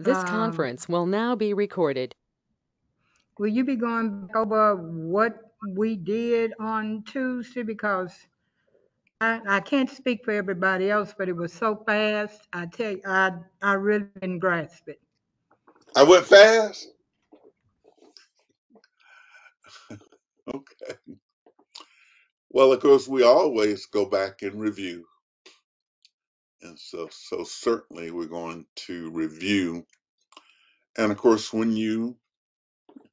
This Um, conference will now be recorded. will you be going back over what we did on Tuesday? Because I, I can't speak for everybody else, but it was so fast. I tell you, I, I really didn't grasp it. I went fast. Okay. Well, of course, we always go back and review, and so so certainly we're going to review. And of course, when you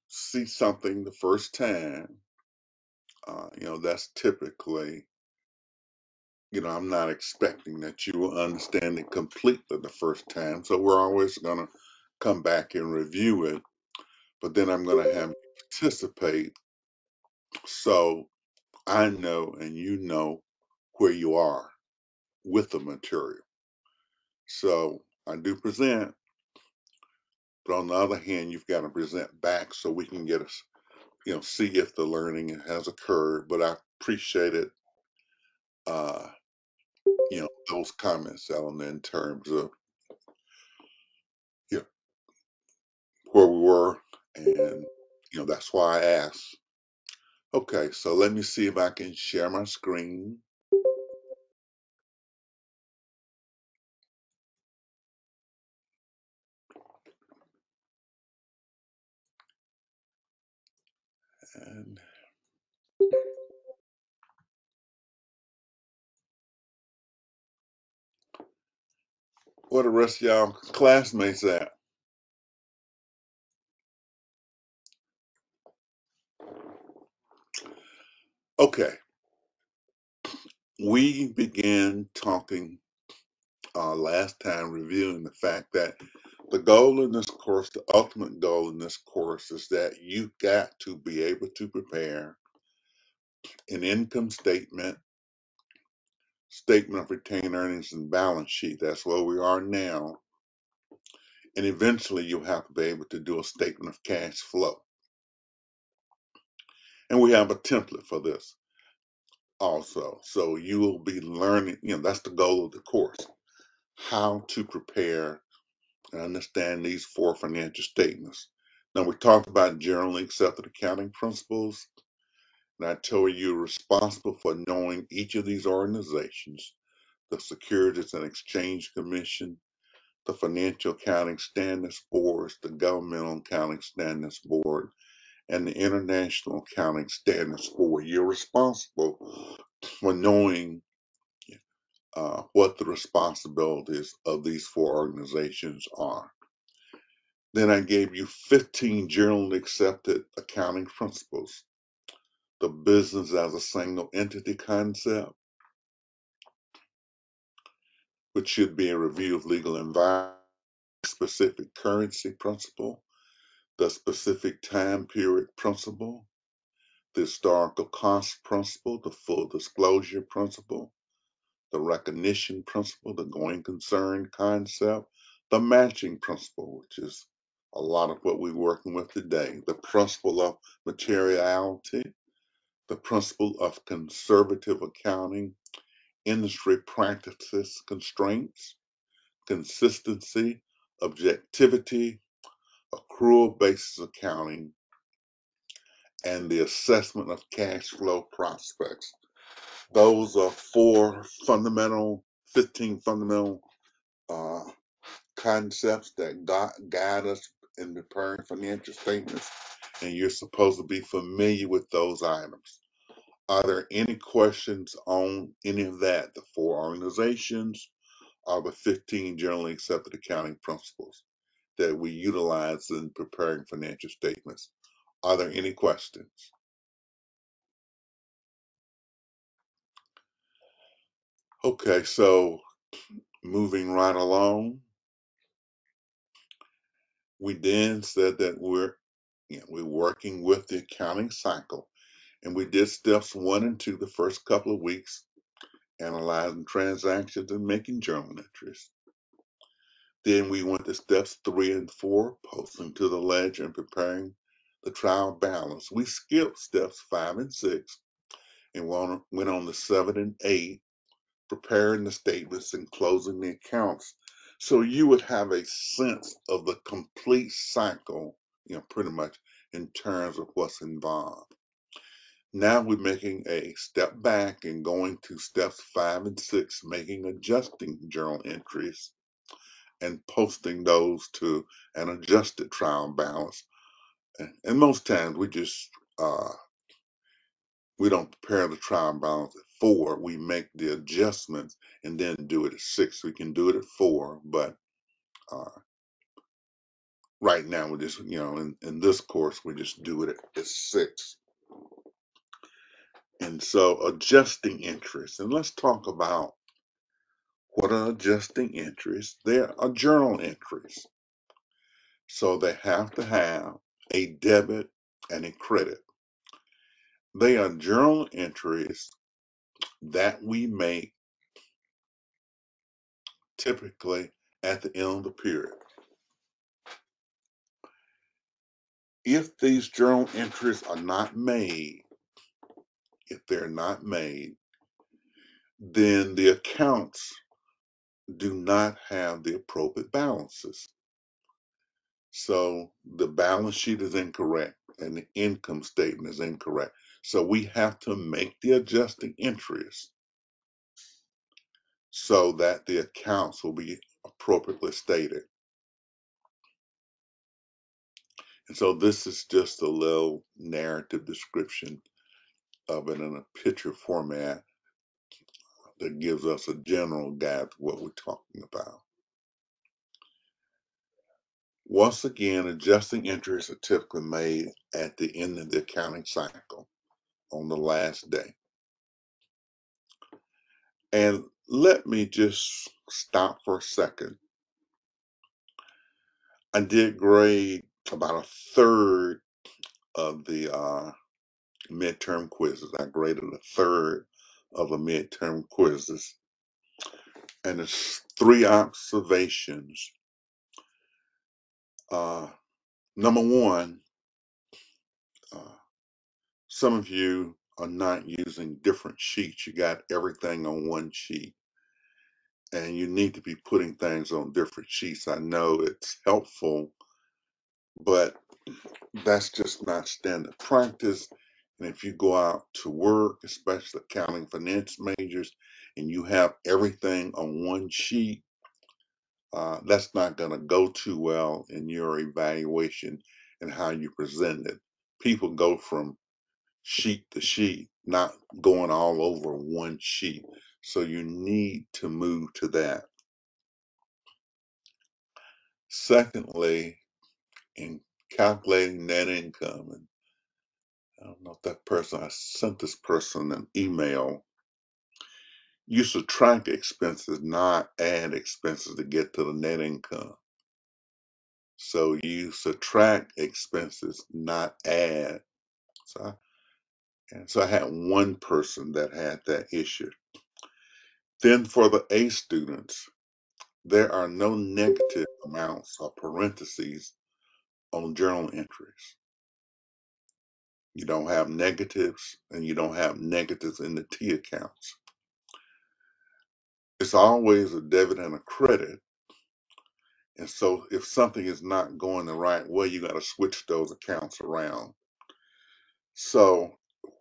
see something the first time, uh, you know that's typically, you know, I'm not expecting that you will understand it completely the first time. So we're always going to come back and review it, but then I'm going to have you participate so I know and you know where you are with the material. So I do present, but on the other hand, you've got to present back so we can get us, you know, see if the learning has occurred. But I appreciate it, uh, you know, those comments, Ellen, in terms of know, where we were, and you know, that's why I asked. Okay, so let me see if I can share my screen. And where the rest of y'all classmates at? Okay, we began talking uh, last time reviewing the fact that the goal in this course, the ultimate goal in this course is that you've got to be able to prepare an income statement, statement of retained earnings and balance sheet. That's where we are now. And eventually you'll have to be able to do a statement of cash flow. And we have a template for this also. So you will be learning, you know, that's the goal of the course, how to prepare and understand these four financial statements. Now, we talked about generally accepted accounting principles, and I told you you're responsible for knowing each of these organizations the Securities and Exchange Commission, the Financial Accounting Standards Board, the Governmental Accounting Standards Board, and the International Accounting Standards Board. You're responsible for knowing uh, what the responsibilities of these four organizations are. Then I gave you 15 generally accepted accounting principles. The business as a single entity concept, which should be a review of legal environment, specific currency principle, the specific time period principle, the historical cost principle, the full disclosure principle, the recognition principle, the going concern concept, the matching principle, which is a lot of what we're working with today, the principle of materiality, the principle of conservative accounting, industry practices constraints, consistency, objectivity, accrual basis accounting, and the assessment of cash flow prospects. Those are four fundamental, 15 fundamental uh, concepts that guide us in preparing financial statements, and you're supposed to be familiar with those items. Are there any questions on any of that? The four organizations are the 15 generally accepted accounting principles that we utilize in preparing financial statements. Are there any questions? Okay, so moving right along, we then said that we're you know, we're working with the accounting cycle, and we did steps one and two the first couple of weeks, analyzing transactions and making journal entries. Then we went to steps three and four, posting to the ledger and preparing the trial balance. We skipped steps five and six and went on to seven and eight, preparing the statements and closing the accounts. So you would have a sense of the complete cycle, you know, pretty much in terms of what's involved. Now we're making a step back and going to steps five and six, making adjusting journal entries and posting those to an adjusted trial balance. And, most times we just uh, we don't prepare the trial balance four. We make the adjustments and then do it at six. We can do it at four, but uh, right now we just you know in, in this course we just do it at, at six. And so adjusting entries, and let's talk about what are adjusting entries. They're a journal entries, so they have to have a debit and a credit. They are journal entries that we make typically at the end of the period. If these journal entries are not made, if they're not made, then the accounts do not have the appropriate balances. So the balance sheet is incorrect and the income statement is incorrect. So we have to make the adjusting entries so that the accounts will be appropriately stated. And so this is just a little narrative description of it in a picture format that gives us a general guide to what we're talking about. Once again, adjusting entries are typically made at the end of the accounting cycle on the last day. And let me just stop for a second. I did grade about a third of the uh, midterm quizzes. I graded a third of the midterm quizzes. And it's three observations. Uh, number one, some of you are not using different sheets. You got everything on one sheet. And you need to be putting things on different sheets. I know it's helpful, but that's just not standard practice. And if you go out to work, especially accounting finance majors, and you have everything on one sheet, uh, that's not going to go too well in your evaluation and how you present it. People go from sheet to sheet, not going all over one sheet. So you need to move to that. Secondly, in calculating net income, and I don't know if that person, I sent this person an email. You subtract expenses, not add expenses to get to the net income. So you subtract expenses, not add. So and so I had one person that had that issue. Then for the A students, there are no negative amounts or parentheses on journal entries. You don't have negatives and you don't have negatives in the T accounts. It's always a debit and a credit. And so if something is not going the right way, you got to switch those accounts around. So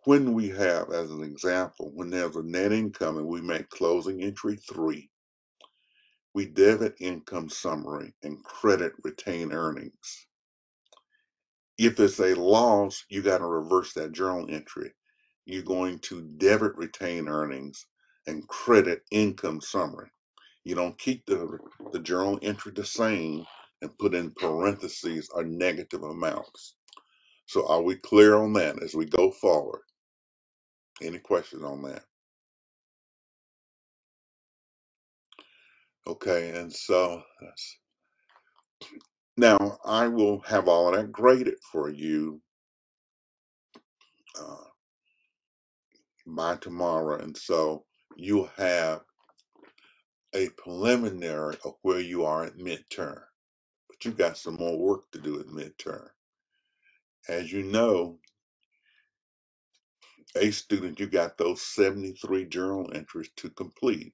when we have, as an example, when there's a net income and we make closing entry three, we debit income summary and credit retained earnings. If it's a loss, you got to reverse that journal entry. You're going to debit retained earnings and credit income summary. You don't keep the, the journal entry the same and put in parentheses or negative amounts. So are we clear on that as we go forward? Any questions on that? Okay, and so now I will have all of that graded for you uh, by tomorrow, and so you'll have a preliminary of where you are at midterm. But you got some more work to do at midterm. As you know, a student, you got those 73 journal entries to complete.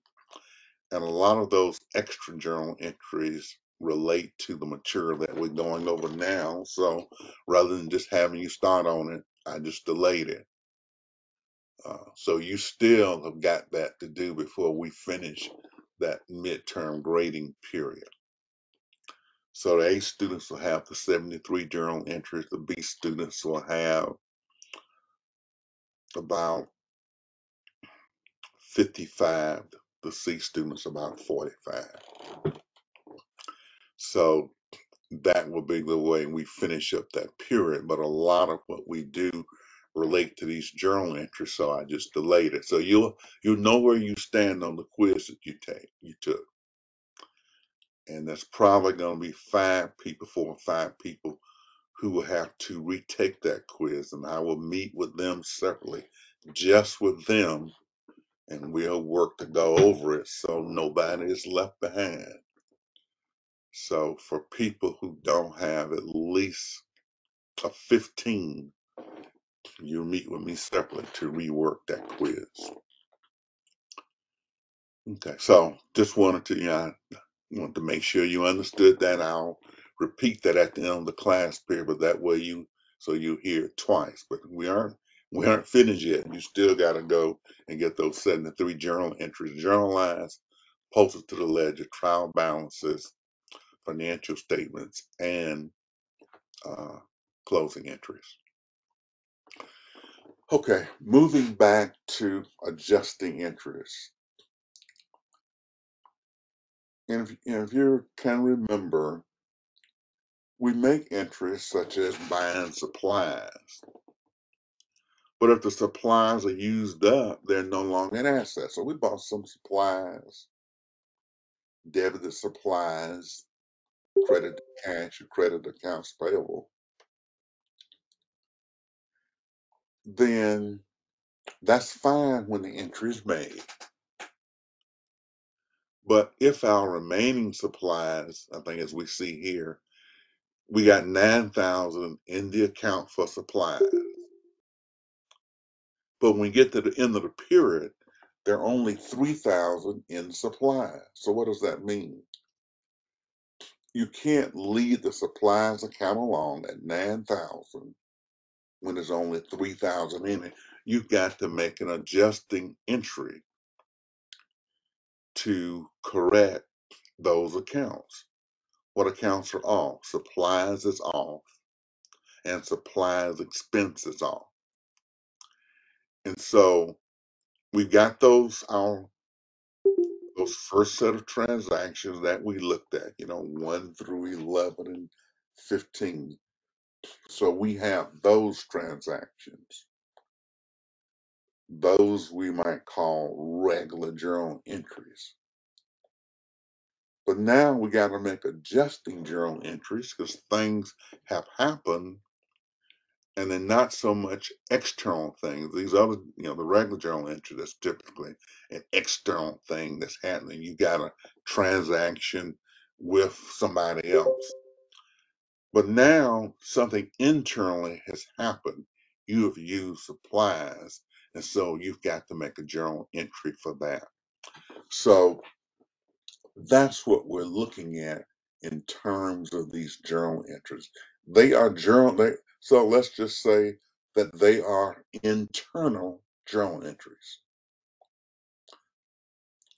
And a lot of those extra journal entries relate to the material that we're going over now. So rather than just having you start on it, I just delayed it. Uh, so you still have got that to do before we finish that midterm grading period. So the A students will have the 73 journal entries. The B students will have about 55. The C students about 45. So that will be the way we finish up that period. But a lot of what we do relate to these journal entries, so I just delayed it. So you'll you'll know where you stand on the quiz that you take you took. And that's probably gonna be five people, four or five people who will have to retake that quiz and I will meet with them separately, just with them, and we'll work to go over it so nobody is left behind. So for people who don't have at least a 15, you meet with me separately to rework that quiz. Okay, so just wanted to, yeah, I wanted to make sure you understood that. I'll repeat that at the end of the class period, but that way you, so you hear it twice. But we aren't, we aren't finished yet. You still got to go and get those 73 journal entries, journalized, posted to the ledger, trial balances, financial statements, and uh, closing entries. Okay, moving back to adjusting entries. And if, and if you can remember, we make entries such as buying supplies. But if the supplies are used up, they're no longer an asset. So we bought some supplies, debit the supplies, credit cash, or credit accounts payable. Then that's fine when the entry is made. But if our remaining supplies, I think as we see here, we got 9,000 in the account for supplies. But when we get to the end of the period, there are only 3,000 in supplies. So what does that mean? You can't leave the supplies account alone at 9,000 when there's only 3,000 in it. You've got to make an adjusting entry to correct those accounts. What accounts are all. Supplies is all, and supplies expense is off. And so we got those our those first set of transactions that we looked at, you know, one through eleven and fifteen. So we have those transactions. Those we might call regular journal entries. But now we got to make adjusting journal entries because things have happened and then not so much external things. These other, you know, the regular journal entry that's typically an external thing that's happening. You got a transaction with somebody else. But now something internally has happened. You have used supplies, and so you've got to make a journal entry for that. So that's what we're looking at in terms of these journal entries. They are journal. They, so let's just say that they are internal journal entries.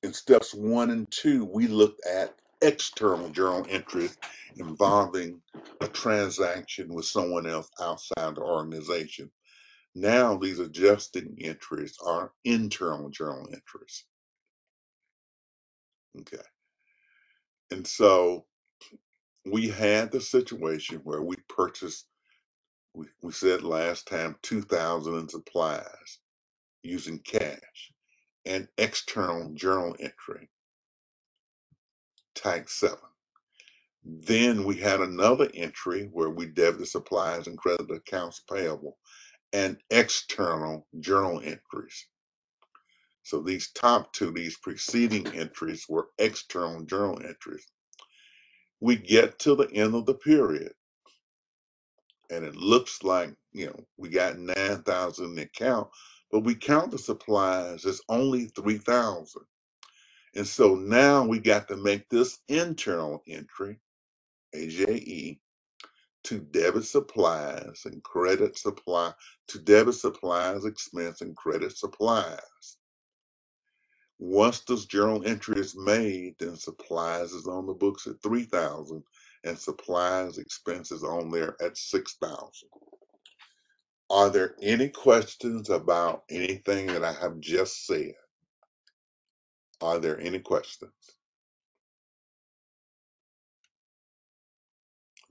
In steps one and two, we looked at external journal entries involving a transaction with someone else outside the organization. Now these adjusting entries are internal journal entries. Okay. And so we had the situation where we purchased, we, we said last time, 2,000 in supplies using cash and external journal entry, type 7. Then we had another entry where we debited supplies and credit accounts payable and external journal entries. So these top two, these preceding entries were external journal entries. We get to the end of the period and it looks like, you know, we got 9,000 in the account, but we count the supplies as only 3,000. And so now we got to make this internal entry, AJE, to debit supplies and credit supply, to debit supplies expense and credit supplies. Once this journal entry is made, then supplies is on the books at 3000 and supplies expenses on there at 6000 Are there any questions about anything that I have just said? Are there any questions?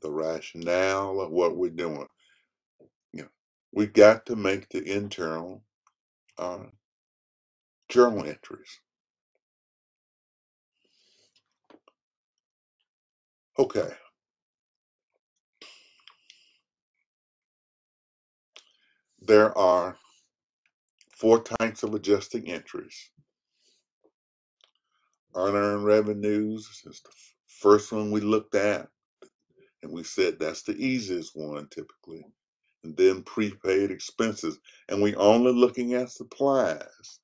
The rationale of what we're doing. You know, we got to make the internal uh, journal entries. Okay, there are four types of adjusting entries. Unearned revenues is the first one we looked at, and we said that's the easiest one typically. And then prepaid expenses, and we only looking at supplies.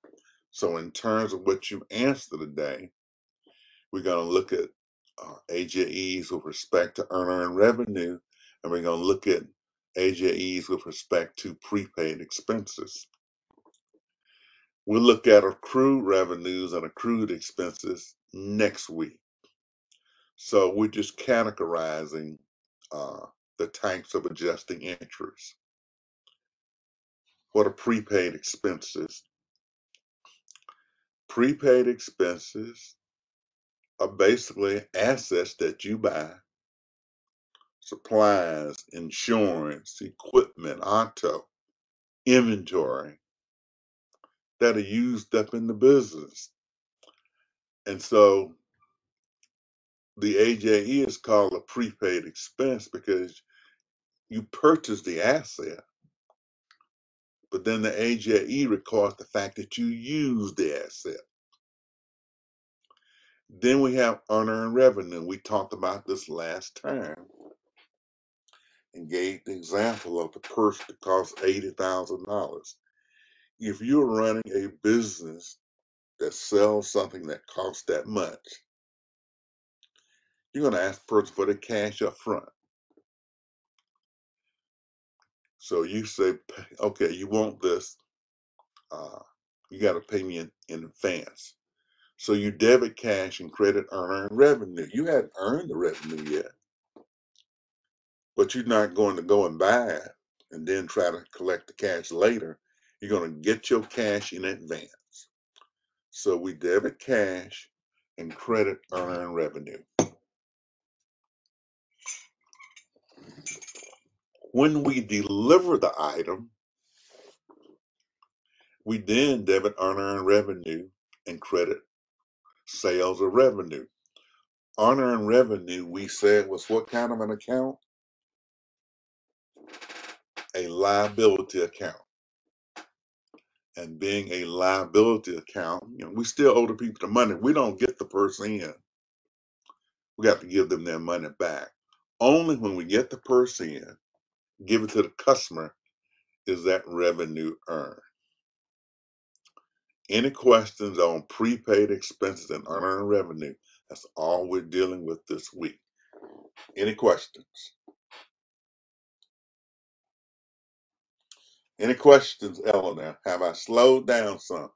So in terms of what you answer today, we're going to look at uh, AJEs with respect to unearned revenue, and we're going to look at AJEs with respect to prepaid expenses. We'll look at accrued revenues and accrued expenses next week. So we're just categorizing uh, the types of adjusting entries. What are prepaid expenses? Prepaid expenses are basically assets that you buy, supplies, insurance, equipment, auto, inventory that are used up in the business. And so the AJE is called a prepaid expense because you purchase the asset, but then the AJE records the fact that you use the asset. Then we have unearned revenue. We talked about this last time and gave the example of the purse that costs $80,000. If you're running a business that sells something that costs that much, you're going to ask the person for the cash up front. So you say, okay, you want this, uh, you got to pay me in, in advance. So you debit cash and credit unearned revenue. You hadn't earned the revenue yet but you're not going to go and buy it and then try to collect the cash later. You're going to get your cash in advance. So we debit cash and credit earned revenue. When we deliver the item, we then debit unearned revenue and credit sales of revenue. Unearned revenue, we said, was what kind of an account? A liability account. And being a liability account, you know, we still owe the people the money. We don't get the person in. we got to give them their money back. Only when we get the purse in, give it to the customer, is that revenue earned. Any questions on prepaid expenses and unearned revenue? That's all we're dealing with this week. Any questions? Any questions, Eleanor? Have I slowed down some?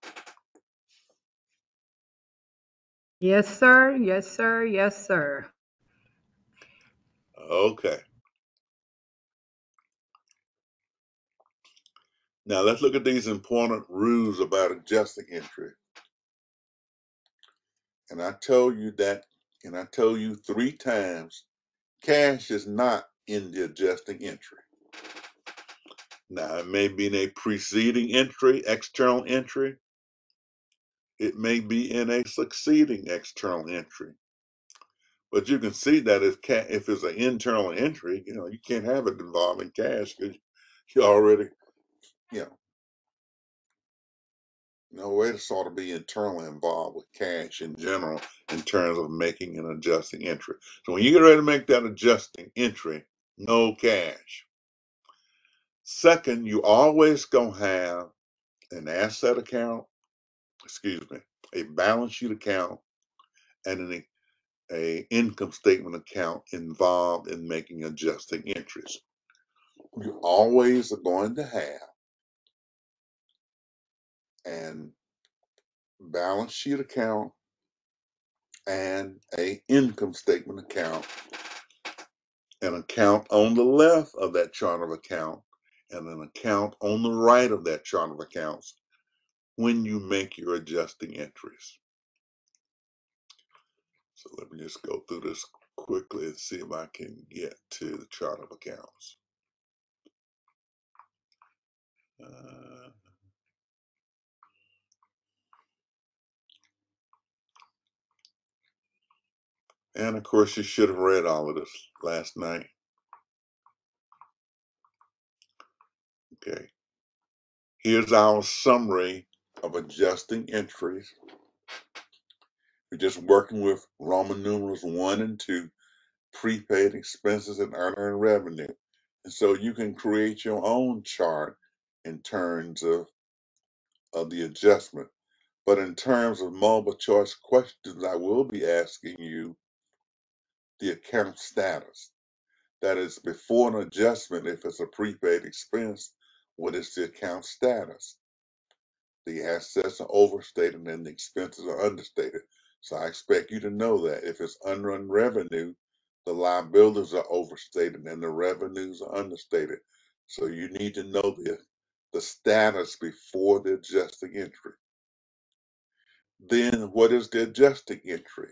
Yes, sir. Yes, sir. Yes, sir. Okay. Now let's look at these important rules about adjusting entry. And I told you that, and I told you three times, cash is not in the adjusting entry. Now, it may be in a preceding entry, external entry. It may be in a succeeding external entry. But you can see that if if it's an internal entry, you know, you can't have it involving cash because you already, know, no way to sort of be internally involved with cash in general in terms of making an adjusting entry. So when you get ready to make that adjusting entry, no cash. Second, you always gonna have an asset account excuse me, a balance sheet account and an a income statement account involved in making adjusting entries. You always are going to have an balance sheet account and a income statement account, an account on the left of that chart of account, and an account on the right of that chart of accounts when you make your adjusting entries. So let me just go through this quickly and see if I can get to the chart of accounts. Uh, and of course, you should have read all of this last night. Okay. Here's our summary of adjusting entries. We're just working with Roman numerals one and two, prepaid expenses and unearned revenue. And so you can create your own chart in terms of, of the adjustment. But in terms of multiple choice questions, I will be asking you the account status. That is before an adjustment, if it's a prepaid expense, what is the account status? The assets are overstated and the expenses are understated. So I expect you to know that if it's unearned revenue, the liabilities are overstated and the revenues are understated. So you need to know the, the status before the adjusting entry. Then what is the adjusting entry?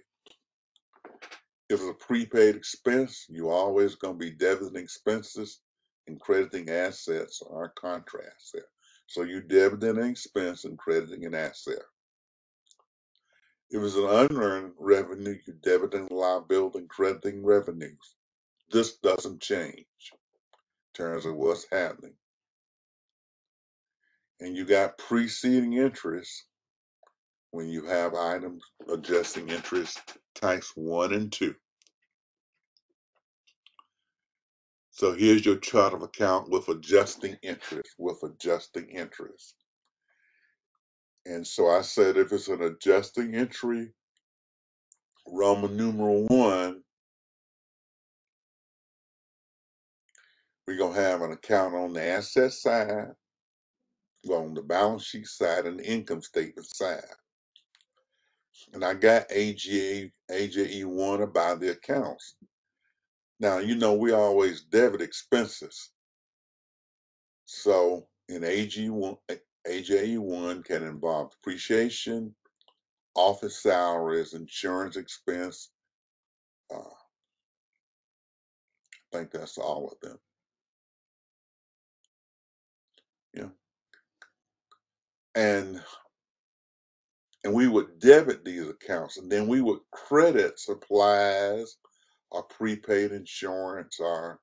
If it's a prepaid expense, you're always going to be debiting expenses and crediting assets or contra assets. So you're debiting an expense and crediting an asset. If it's an unearned revenue, you're debiting liability and crediting revenues. This doesn't change in terms of what's happening. And you got preceding entries when you have items adjusting entries types one and two. So here's your chart of account with adjusting entries, with adjusting entries. And so I said if it's an adjusting entry, Roman numeral one, we're going to have an account on the asset side, on the balance sheet side, and the income statement side. And I got AGA, AJE1 about the accounts. Now, you know, we always debit expenses. So in AG1, AJE1 can involve depreciation, office salaries, insurance expense. Uh, I think that's all of them. Yeah. And and we would debit these accounts and then we would credit supplies or prepaid insurance or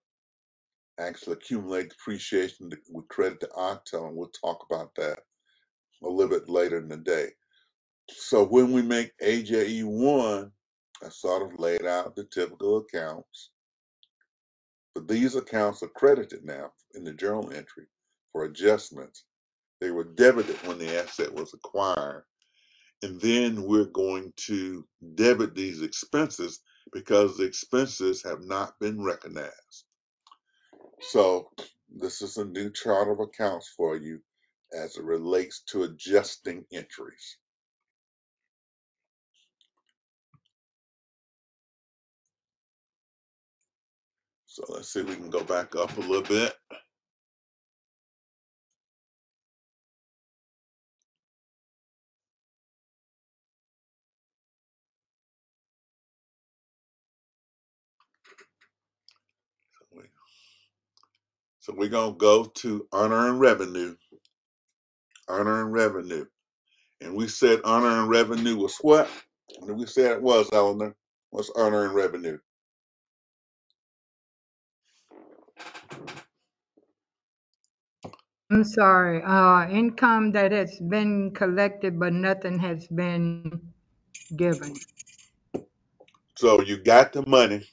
actually accumulate depreciation that credit to Octo and we'll talk about that a little bit later in the day. So when we make AJE1, I sort of laid out the typical accounts. But these accounts are credited now in the journal entry for adjustments. They were debited when the asset was acquired. And then we're going to debit these expenses because the expenses have not been recognized. So this is a new chart of accounts for you as it relates to adjusting entries. So let's see if we can go back up a little bit. So we're going to go to unearned revenue. Unearned revenue. And we said unearned revenue was what? Did we said it was, Eleanor? What's unearned revenue? I'm sorry, uh, income that has been collected but nothing has been given. So you got the money,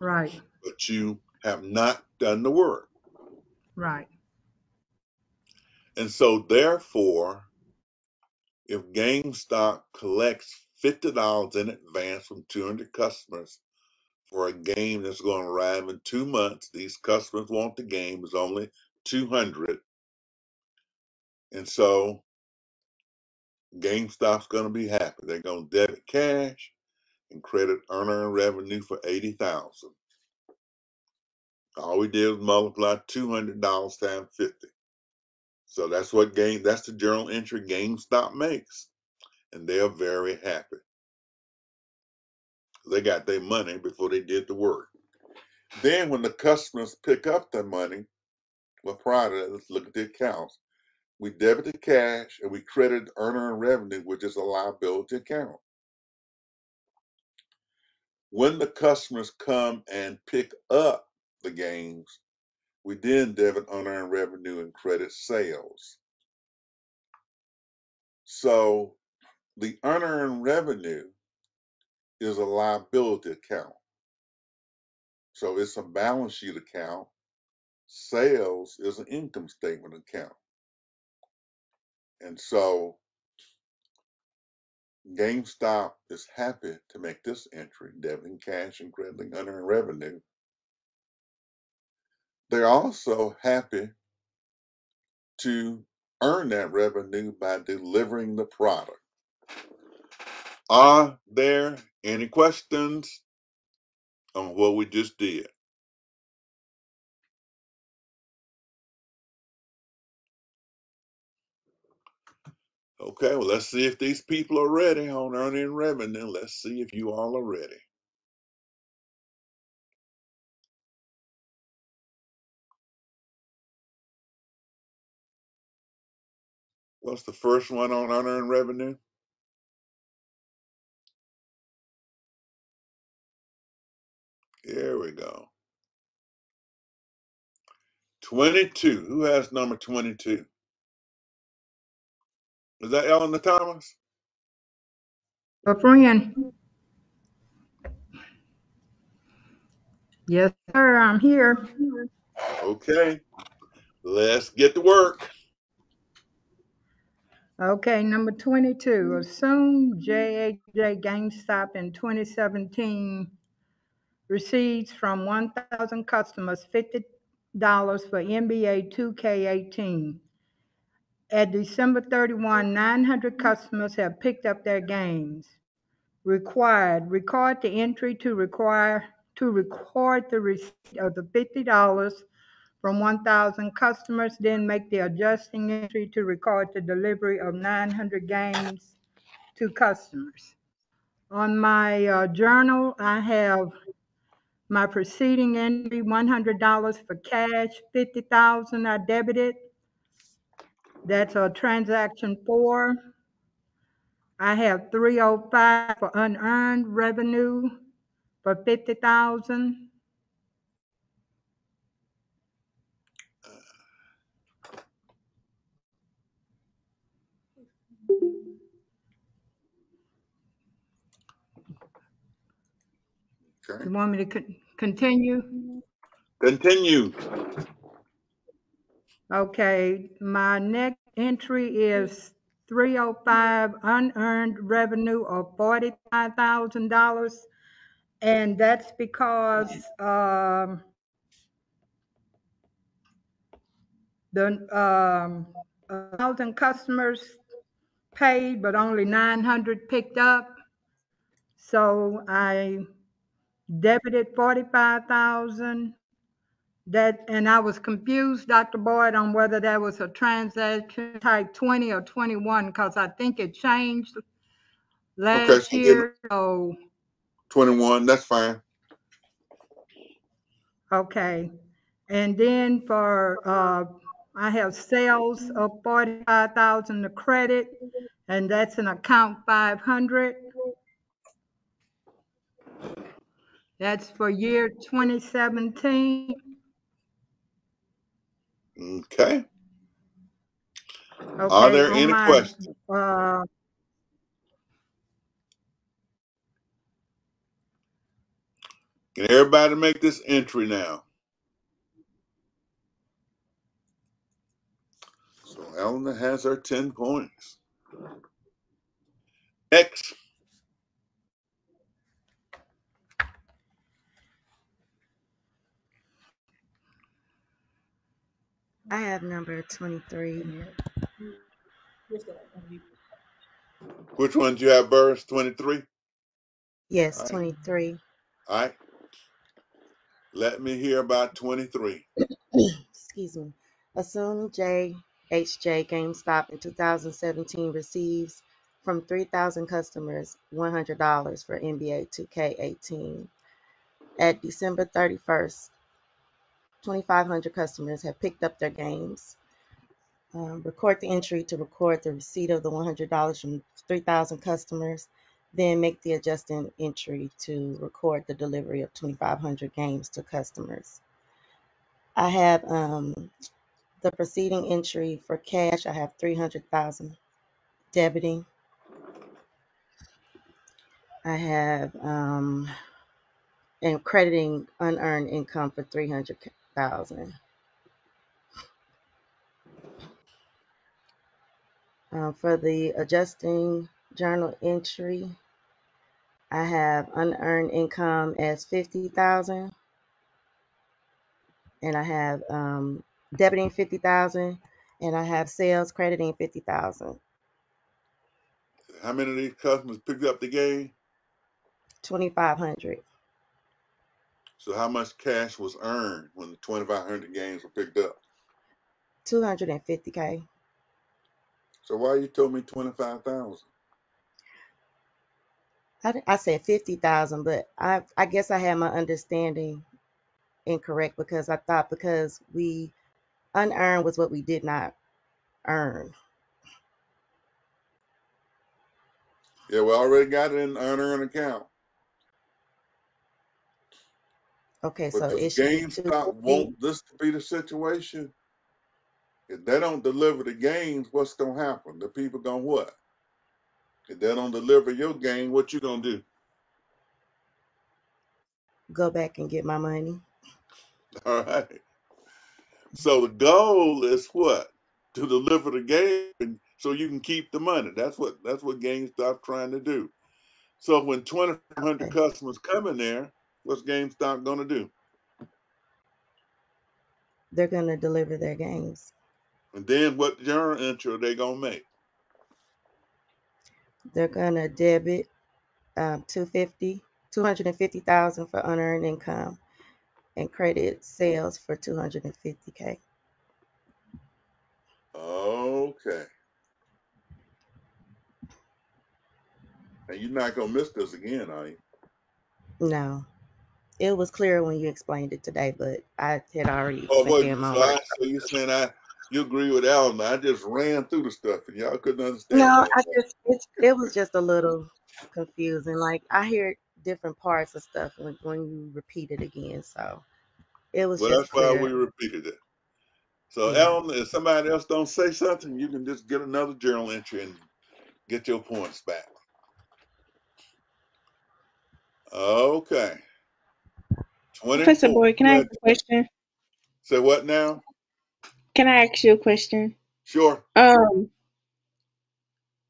Right, but you have not done the work. Right. And so therefore, if GameStop collects $50 in advance from 200 customers for a game that's going to arrive in two months. These customers want the game. It's only 200. And so GameStop's going to be happy. They're going to debit cash and credit earner revenue for 80000 All we did was multiply $200 times 50. So that's what game, that's the journal entry GameStop makes. And they're very happy. They got their money before they did the work. Then when the customers pick up their money, to that, let's look at the accounts. We debit the cash and we credit earner revenue, which is a liability account. When the customers come and pick up the games, we then debit unearned revenue and credit sales. So the unearned revenue is a liability account. So it's a balance sheet account. Sales is an income statement account. And so GameStop is happy to make this entry, debiting cash and crediting unearned revenue. They're also happy to earn that revenue by delivering the product. Are there any questions on what we just did? Okay, well, let's see if these people are ready on earning revenue. Let's see if you all are ready. What's the first one on unearned revenue? Here we go. 22. Who has number 22? Is that Eleanor Thomas? A friend. Yes, sir, I'm here. Okay, let's get to work. Okay, number 22. Assume JHJ GameStop in 2017 receives from 1,000 customers $50 for NBA 2K18. At December 31, 900 customers have picked up their games. Required, record the entry to require to record the receipt of the $50 from 1,000 customers, then make the adjusting entry to record the delivery of 900 games to customers. On my uh, journal, I have my preceding entry, $100 for cash, 50,000 I debited. That's a transaction four. I have 305 for unearned revenue for 50,000. Okay, You want me to con- continue? continue. Okay, my next entry is 305 unearned revenue of $45,000. And that's because um, the um, 1,000 customers paid, but only 900 picked up. So I debited 45,000. That, and I was confused, Dr. Boyd, on whether that was a transaction type 20 or 21, because I think it changed last so year. So, 21, that's fine. okay. And then for, uh, I have sales of 45,000 to credit, and that's an account 500. That's for year 2017. Okay, okay are there any my, questions? uh, Can everybody make this entry now? So Eleanor has her 10 points. Next, I have number 23. Which one do you have, Burris? 23? Yes, All right. 23. All right. Let me hear about 23. Excuse me. Assume JHJ GameStop in 2017 receives from 3,000 customers $100 for NBA 2K18. At December 31st, 2,500 customers have picked up their games. Um, record the entry to record the receipt of the $100 from 3,000 customers. Then make the adjusting entry to record the delivery of 2,500 games to customers. I have um, the preceding entry for cash. I have 300,000 debiting. I have um, and crediting unearned income for 300,000. Um, for the adjusting journal entry, I have unearned income as 50,000 and I have um, debiting 50,000 and I have sales crediting 50,000. How many of these customers picked up the game? 2,500. So how much cash was earned when the 2,500 games were picked up? 250K. So why you told me 25,000? I, I said 50,000, but I, I guess I had my understanding incorrect because I thought because we unearned was what we did not earn. Yeah, we already got it in the unearned account. Okay, so if it should be GameStop 250. want this to be the situation, if they don't deliver the games, what's gonna happen? The people gonna what? If they don't deliver your game, what you gonna do? Go back and get my money. All right. So the goal is what? To deliver the game and so you can keep the money. That's what that's what GameStop trying to do. So when 2,500 Okay. customers come in there, what's GameStop gonna do? They're going to deliver their games. And then what journal entry are they gonna make? They're going to debit um, 250, 250,000 for unearned income and credit sales for 250K. Okay. And you're not gonna miss this again, are you? No, it was clear when you explained it today, but I had already Oh, my So. I, so you saying I you agree with Alan? I just ran through the stuff and y'all couldn't understand No. I just it's it was just a little confusing. Like I hear different parts of stuff when when you repeat it again, so it was Well, that's why we repeated it. So, Yeah, if somebody else don't say something, you can just get another journal entry and get your points back. Okay. Professor 24. Boyd, can I ask a question? Say what now? Can I ask you a question? Sure. Um,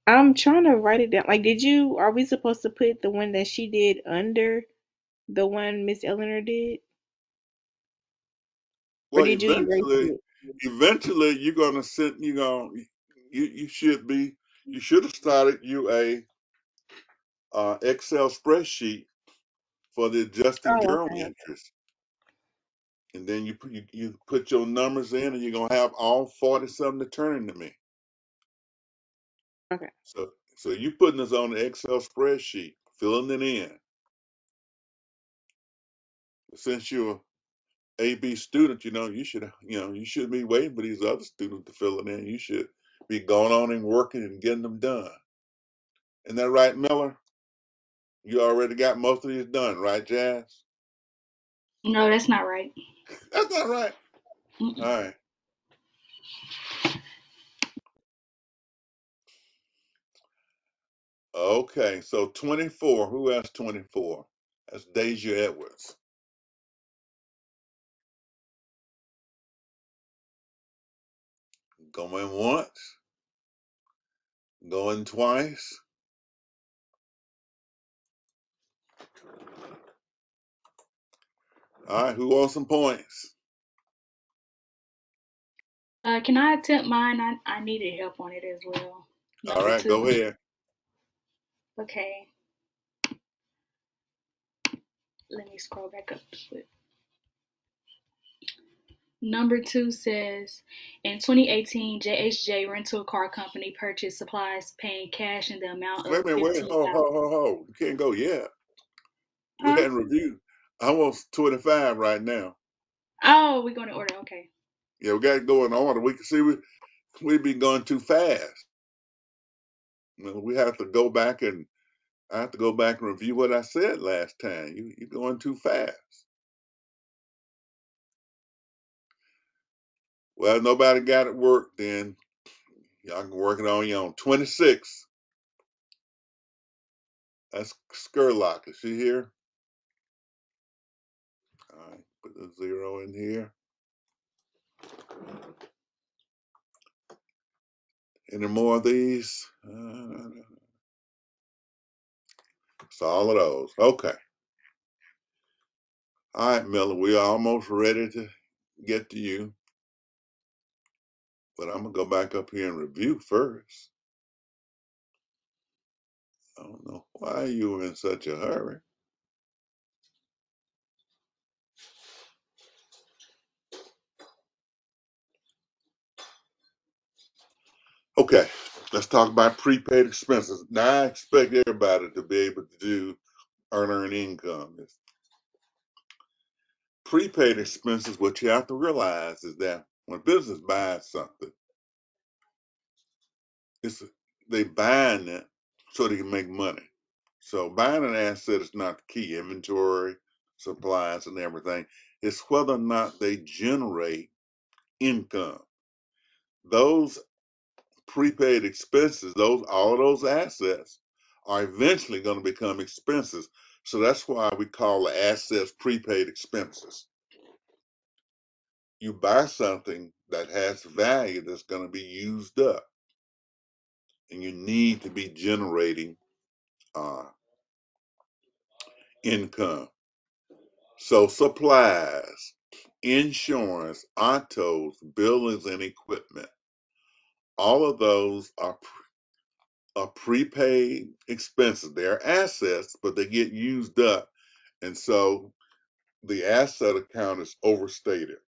I'm trying to write it down. Like, did you, are we supposed to put the one that she did under the one Miss Eleanor did? Or Well, did you erase eventually, it? eventually, you're gonna sit. You're gonna you you should be. You should have started you a uh, Excel spreadsheet for the adjusting Oh, journal okay. entries. and then you put you, you put your numbers in, and you're gonna have all forty something to turn into me. Okay. So so you putting this on the Excel spreadsheet, filling it in. Since you're AB student, you know you should you know you should be waiting for these other students to fill it in. You should be going on and working and getting them done. Isn't that right, Miller? You already got most of these done, right, Jazz? No, that's not right. That's not right. Mm-mm. All right. Okay. So 24. Who has 24? That's Deja Edwards. Going once, going twice. All right, who wants some points? Uh, can I attempt mine? I, I needed help on it as well. All Number right, go ahead. Okay. Let me scroll back up. Number two says, in 2018, JHJ Rental Car Company purchased supplies paying cash in the amount Wait of a minute, wait. fifteen Ho, thousand. ho, ho, ho. You can't go yet. We Huh? hadn't reviewed. I want 25 right now. Oh, we're going to order. Okay. Yeah, we got to go in order. We can see we we be going too fast. We have to go back and I have to go back and review what I said last time. You you're going too fast. Well, nobody got it worked. Then y'all can work it on your own. 26. That's Skurlock. Is she here? The zero in here. Any more of these? It's all of those. Okay. All right, Miller, we're almost ready to get to you, but I'm gonna go back up here and review first. I don't know why you were in such a hurry. Okay, let's talk about prepaid expenses. Now, I expect everybody to be able to do earn income. Prepaid expenses, what you have to realize is that when a business buys something, it's they buying it so they can make money. So buying an asset is not the key. Inventory, supplies, and everything. It's whether or not they generate income. Those prepaid expenses, those all those assets are eventually going to become expenses. So that's why we call the assets prepaid expenses. You buy something that has value that's going to be used up, and you need to be generating uh, income. So supplies, insurance, autos, buildings, and equipment, all of those are are prepaid expenses. They're assets, but they get used up, and so the asset account is overstated.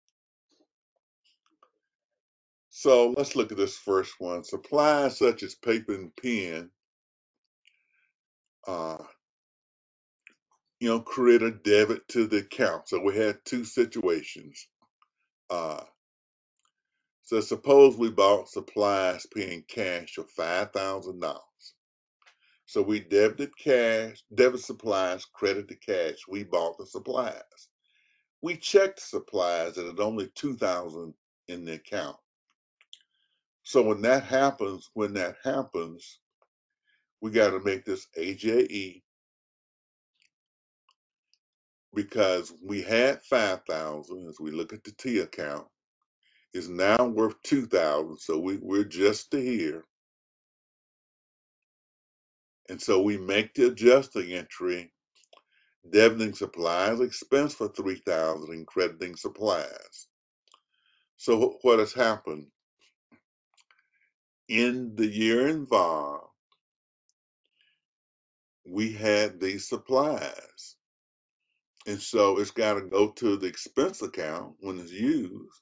So let's look at this first one. Supplies such as paper and pen, uh, you know, create a debit to the account. So we had two situations. Uh, so suppose we bought supplies paying cash of five thousand dollars. So we debited cash, debit supplies, credited cash. We bought the supplies. We checked supplies and it's only two thousand in the account. So when that happens, when that happens, we got to make this AJE because we had five thousand. As we look at the T account, is now worth two thousand. So we we're just to here, and so we make the adjusting entry, debiting supplies expense for three thousand and crediting supplies. So what has happened in the year involved? we had these supplies. And so it's got to go to the expense account when it's used.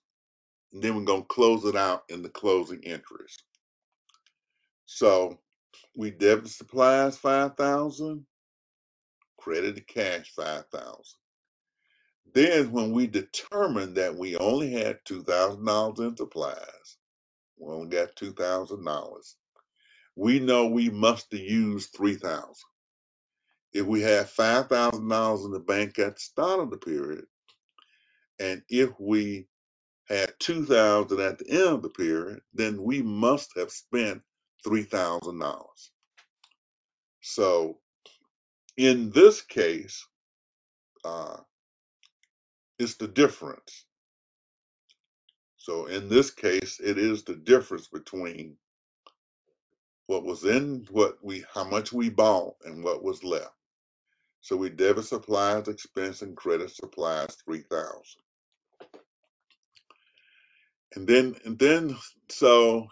And then we're going to close it out in the closing entries. So we debit supplies 5000 credit credited cash 5000 Then when we determined that we only had $2,000 in supplies, we only got $2,000, we know we must have used 3000 If we had $5,000 in the bank at the start of the period, And if we had 2000 at the end of the period, then we must have spent $3,000. So in this case, uh, it's the difference. So in this case, it is the difference between what was in what we, how much we bought and what was left. So we debit supplies expense and credit supplies 3000 And then, and then, so.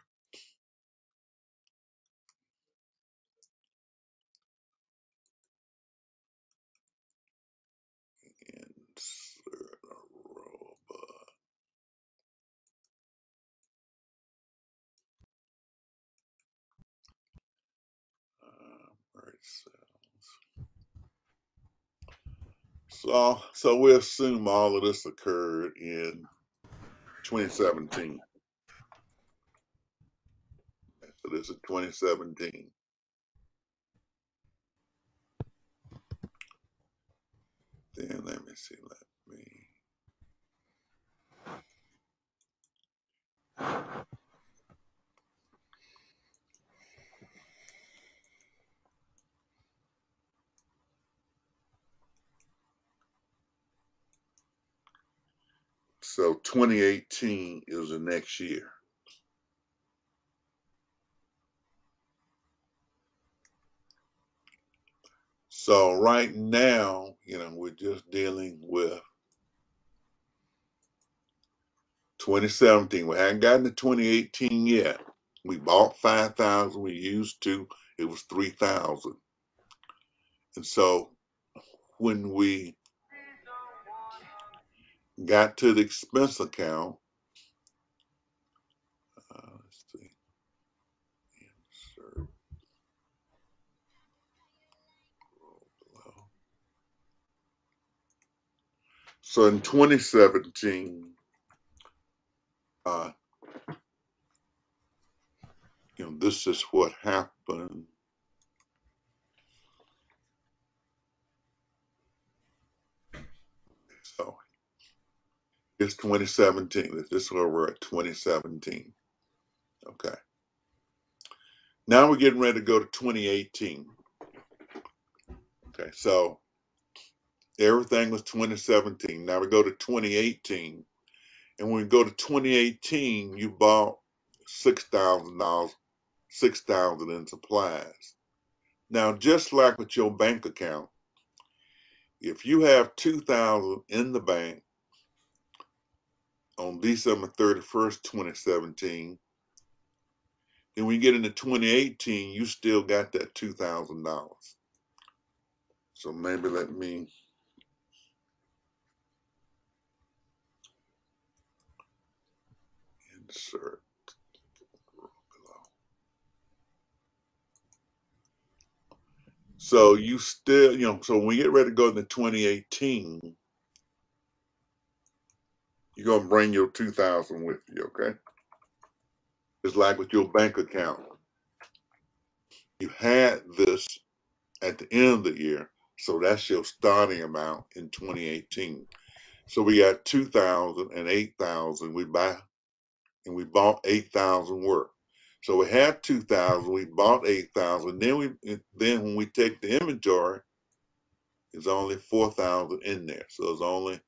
So, so we assume all of this occurred in 2017. So this is 2017. Then let me see, let me. So 2018 is the next year. So right now, you know, we're just dealing with 2017. We haven't gotten to 2018 yet. We bought 5,000. We used to. It was 3,000. And so when we got to the expense account, uh, let's see, insert. So in 2017, uh, you know, this is what happened. It's 2017. This is where we're at 2017. Okay. Now we're getting ready to go to 2018. Okay. So everything was 2017. Now we go to 2018. And when we go to 2018, you bought $6,000, 6000 in supplies. Now, just like with your bank account, if you have 2000 in the bank on December 31st, 2017, then we get into 2018, you still got that $2,000. So maybe let me insert. So you still, you know, so when we get ready to go into 2018, you're gonna bring your 2000 with you, okay? It's like with your bank account. You had this at the end of the year, so that's your starting amount in 2018. So we got 2,000 and 8,000. We buy and we bought 8,000 worth. So we had 2,000. We bought 8,000. Then we then when we take the inventory, it's only 4,000 in there. So it's only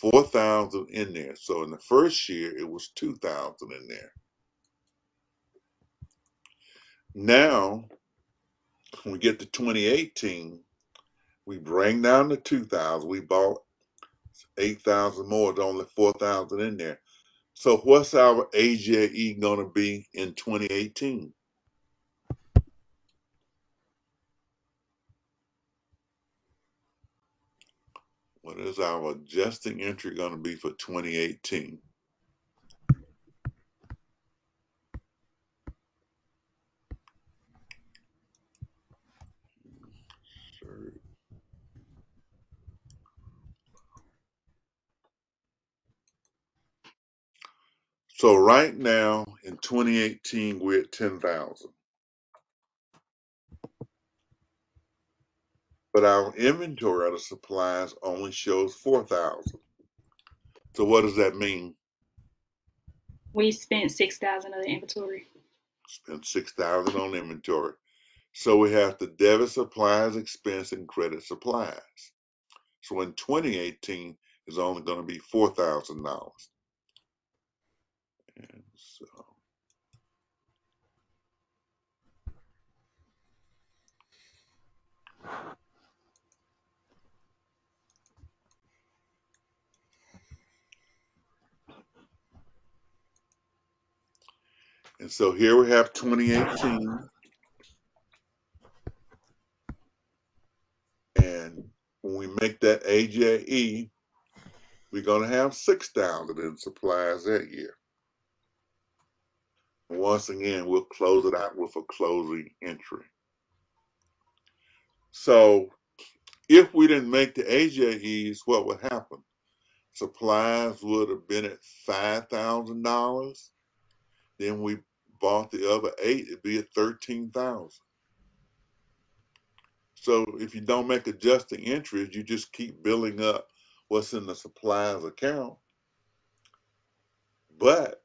4,000 in there. So in the first year, it was 2,000 in there. Now, when we get to 2018, we bring down the 2,000. We bought 8,000 more. It's only 4,000 in there. So what's our AJE going to be in 2018? What is our adjusting entry going to be for 2018? So right now in 2018, we're at 10,000. But our inventory of the supplies only shows 4,000. So what does that mean? We spent six thousand of the inventory. Spent 6,000 on inventory. So we have to debit supplies expense and credit supplies. So in 2018, it's only going to be $4,000. And so And so here we have 2018. And when we make that AJE, we're going to have 6,000 in supplies that year. Once again, we'll close it out with a closing entry. So if we didn't make the AJEs, what would happen? Supplies would have been at $5,000. Then we bought the other eight, it'd be at 13,000. So if you don't make adjusting entries, you just keep building up what's in the supplies account. But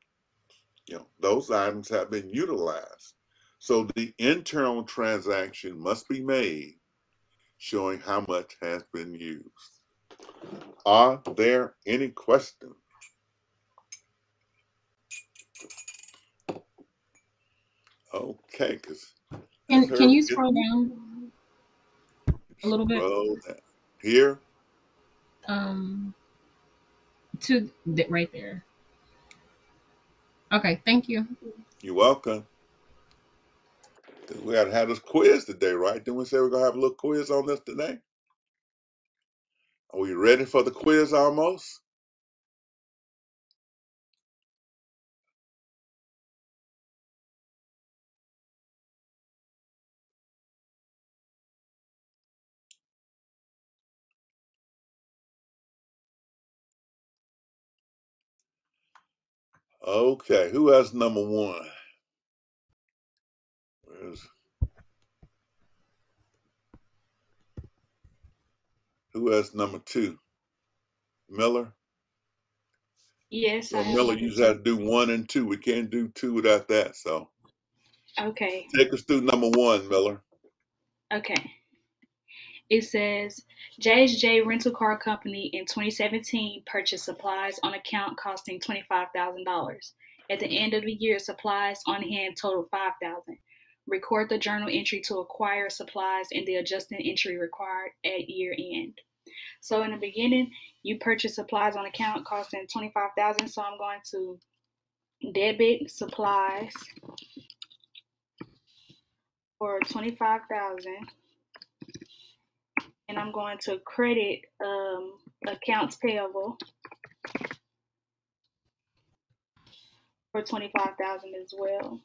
you know, those items have been utilized. So the internal transaction must be made showing how much has been used. Are there any questions? Okay, because Can can you scroll down a little bit? Here? Um, to th- right there. Okay, thank you. You're welcome. We got to have this quiz today, right? Didn't we say we're going to have a little quiz on this today? Are we ready for the quiz almost? Okay, who has number one? Where's, who has number two? Miller? Yes, I Well, Miller, you just have to do one and two. We can't do two without that. So Okay, take us through number one, Miller. okay. It says JSJ Rental Car Company in 2017 purchased supplies on account costing $25,000. At the end of the year, supplies on hand totaled 5,000. Record the journal entry to acquire supplies and the adjusting entry required at year end. So in the beginning, you purchase supplies on account costing 25,000. So I'm going to debit supplies for 25,000 and I'm going to credit um, accounts payable for 25,000 as well.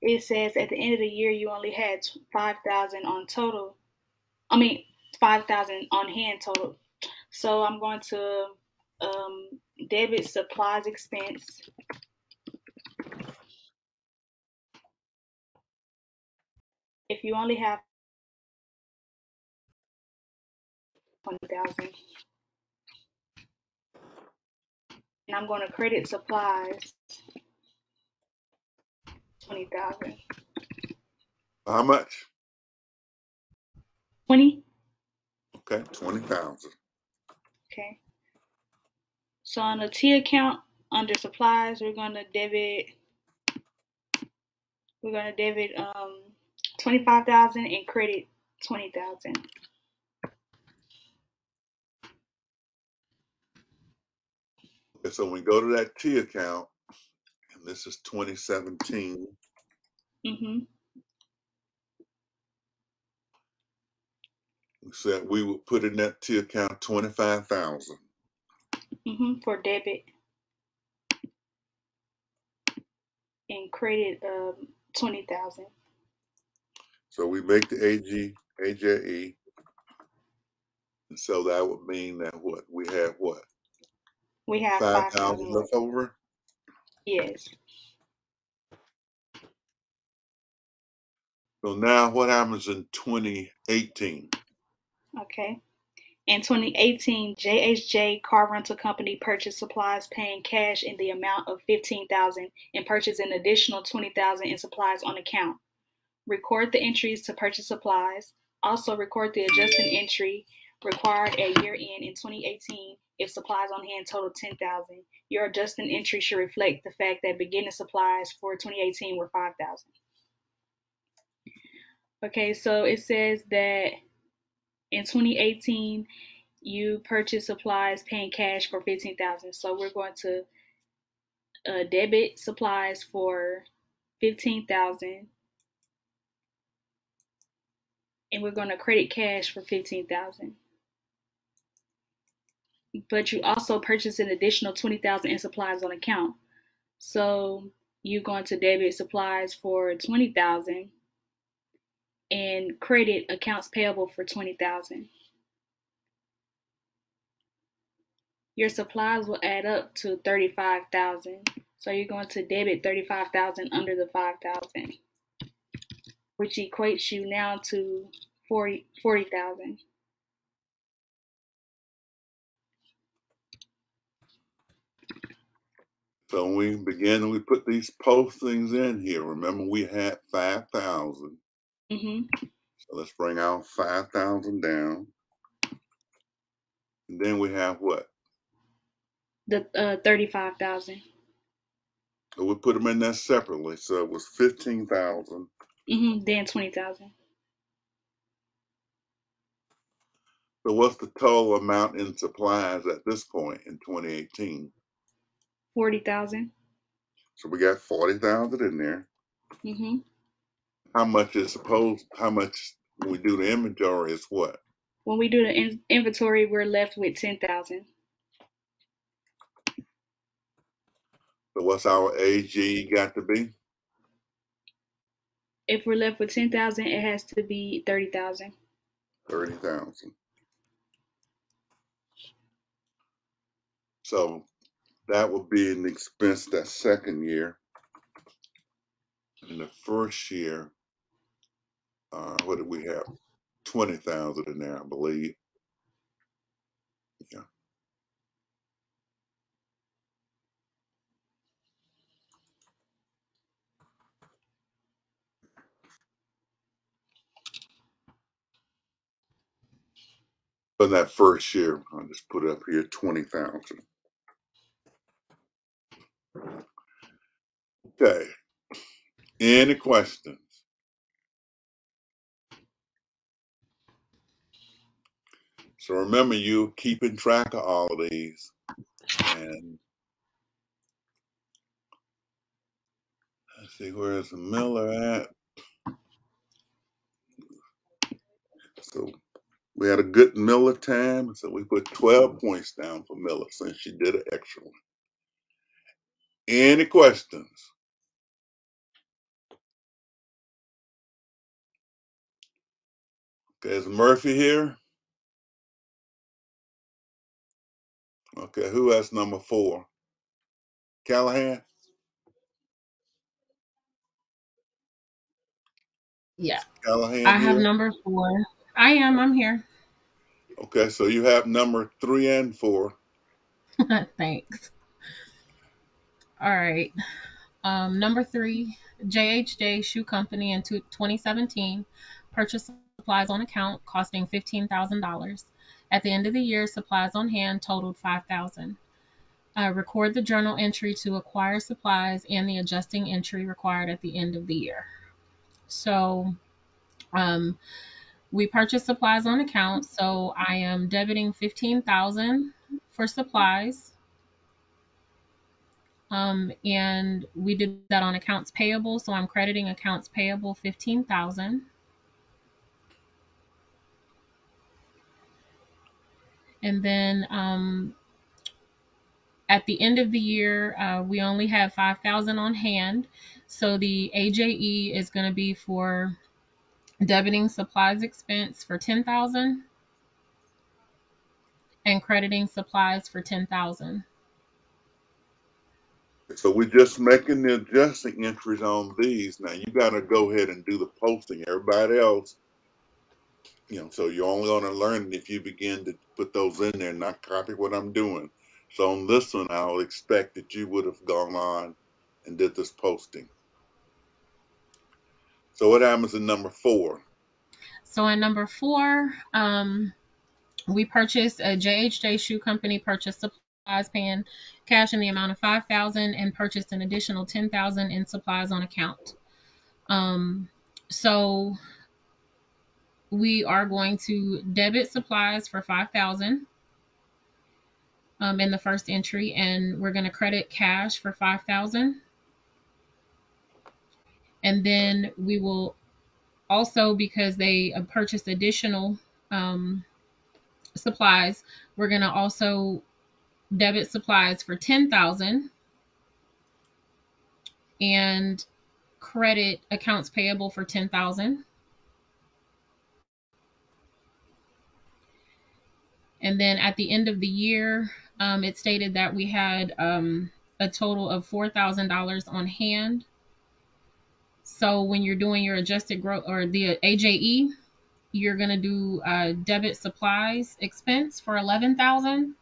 It says at the end of the year you only had 5,000 on total. I mean 5,000 on hand total. So I'm going to um, debit supplies expense if you only have 20,000 and I'm going to credit supplies 20,000. How much? 20? Okay, 20,000. Okay. So on the T account under supplies, we're going to debit we're going to debit um 25,000 and credit 20,000. Okay, so when we go to that T account, and this is 2017, Mhm. we said we would put in that T account 25,000. Mhm. For debit and credit um 20,000. So we make the AG, AJE, and so that would mean that what? We have what? We have 5,000 5,000 left left. over? Yes. So now what happens in 2018? Okay. In 2018, JHJ Car Rental Company purchased supplies paying cash in the amount of 15,000 and purchased an additional 20,000 in supplies on account. Record the entries to purchase supplies. Also record the adjusting entry required at year end in 2018 if supplies on hand total 10,000. Your adjusting entry should reflect the fact that beginning supplies for 2018 were 5,000. Okay, so it says that in 2018 you purchased supplies paying cash for 15,000. So we're going to uh, debit supplies for fifteen thousand, and we're going to credit cash for fifteen thousand. But you also purchase an additional twenty thousand in supplies on account. So you're going to debit supplies for twenty thousand and credit accounts payable for twenty thousand. Your supplies will add up to thirty-five thousand. So you're going to debit thirty-five thousand under the five thousand, which equates you now to forty forty thousand. So when we begin, we put these postings in here. Remember, we had five thousand. Mm-hmm. So let's bring our five thousand down. And then we have what? The uh thirty-five thousand. So we put them in there separately. So it was fifteen thousand. Mm-hmm. Then twenty thousand. So what's the total amount in supplies at this point in 2018? Forty thousand. So we got forty thousand in there. Mm-hmm. How much is supposed? How much we do the inventory is what? When we do the in- inventory, we're left with ten thousand. So what's our AG got to be? If we're left with ten thousand, it has to be thirty thousand. Thirty thousand. So that would be an expense that second year. In the first year, uh, what did we have? Twenty thousand in there, I believe. But that first year, I'll just put up here, twenty thousand. Okay. Any questions? So remember, you keeping track of all of these, and let's see where's Miller at. So we had a good Miller time, so we put twelve points down for Miller since she did an extra one. Any questions? Okay, is Murphy here? Okay, who has number four? Callahan? Yeah, Callahan I have here? number four. I am. I'm here. Okay, so you have number three and four. Thanks. All right. Um, number three, JHJ Shoe Company in 2017 purchased supplies on account costing $15,000. At the end of the year, supplies on hand totaled 5000 uh, Record the journal entry to acquire supplies and the adjusting entry required at the end of the year. So, um, we purchased supplies on account, so I am debiting 15000 for supplies. Um, and we did that on accounts payable, so I'm crediting accounts payable 15000 And then um, at the end of the year, uh, we only have 5000 on hand. So the AJE is going to be for debiting supplies expense for 10000 and crediting supplies for 10000 So we're just making the adjusting entries on these. Now you gotta go ahead and do the posting. Everybody else, you know, so you're only gonna learn if you begin to put those in there, and not copy what I'm doing. So on this one, I'll expect that you would have gone on and did this posting. So what happens in number four? So in number four, um, we purchased a JHJ Shoe Company purchased supplies paying cash in the amount of 5000 and purchased an additional 10000 in supplies on account. Um, so we are going to debit supplies for 5000 um, in the first entry, and we're going to credit cash for 5000 And then we will also, because they purchased additional um, supplies, we're going to also debit supplies for 10000 and credit accounts payable for 10000 And then at the end of the year, um, it stated that we had um, a total of $4,000 on hand. So when you're doing your adjusted growth or the AJE, you're going to do uh, debit supplies expense for 11,000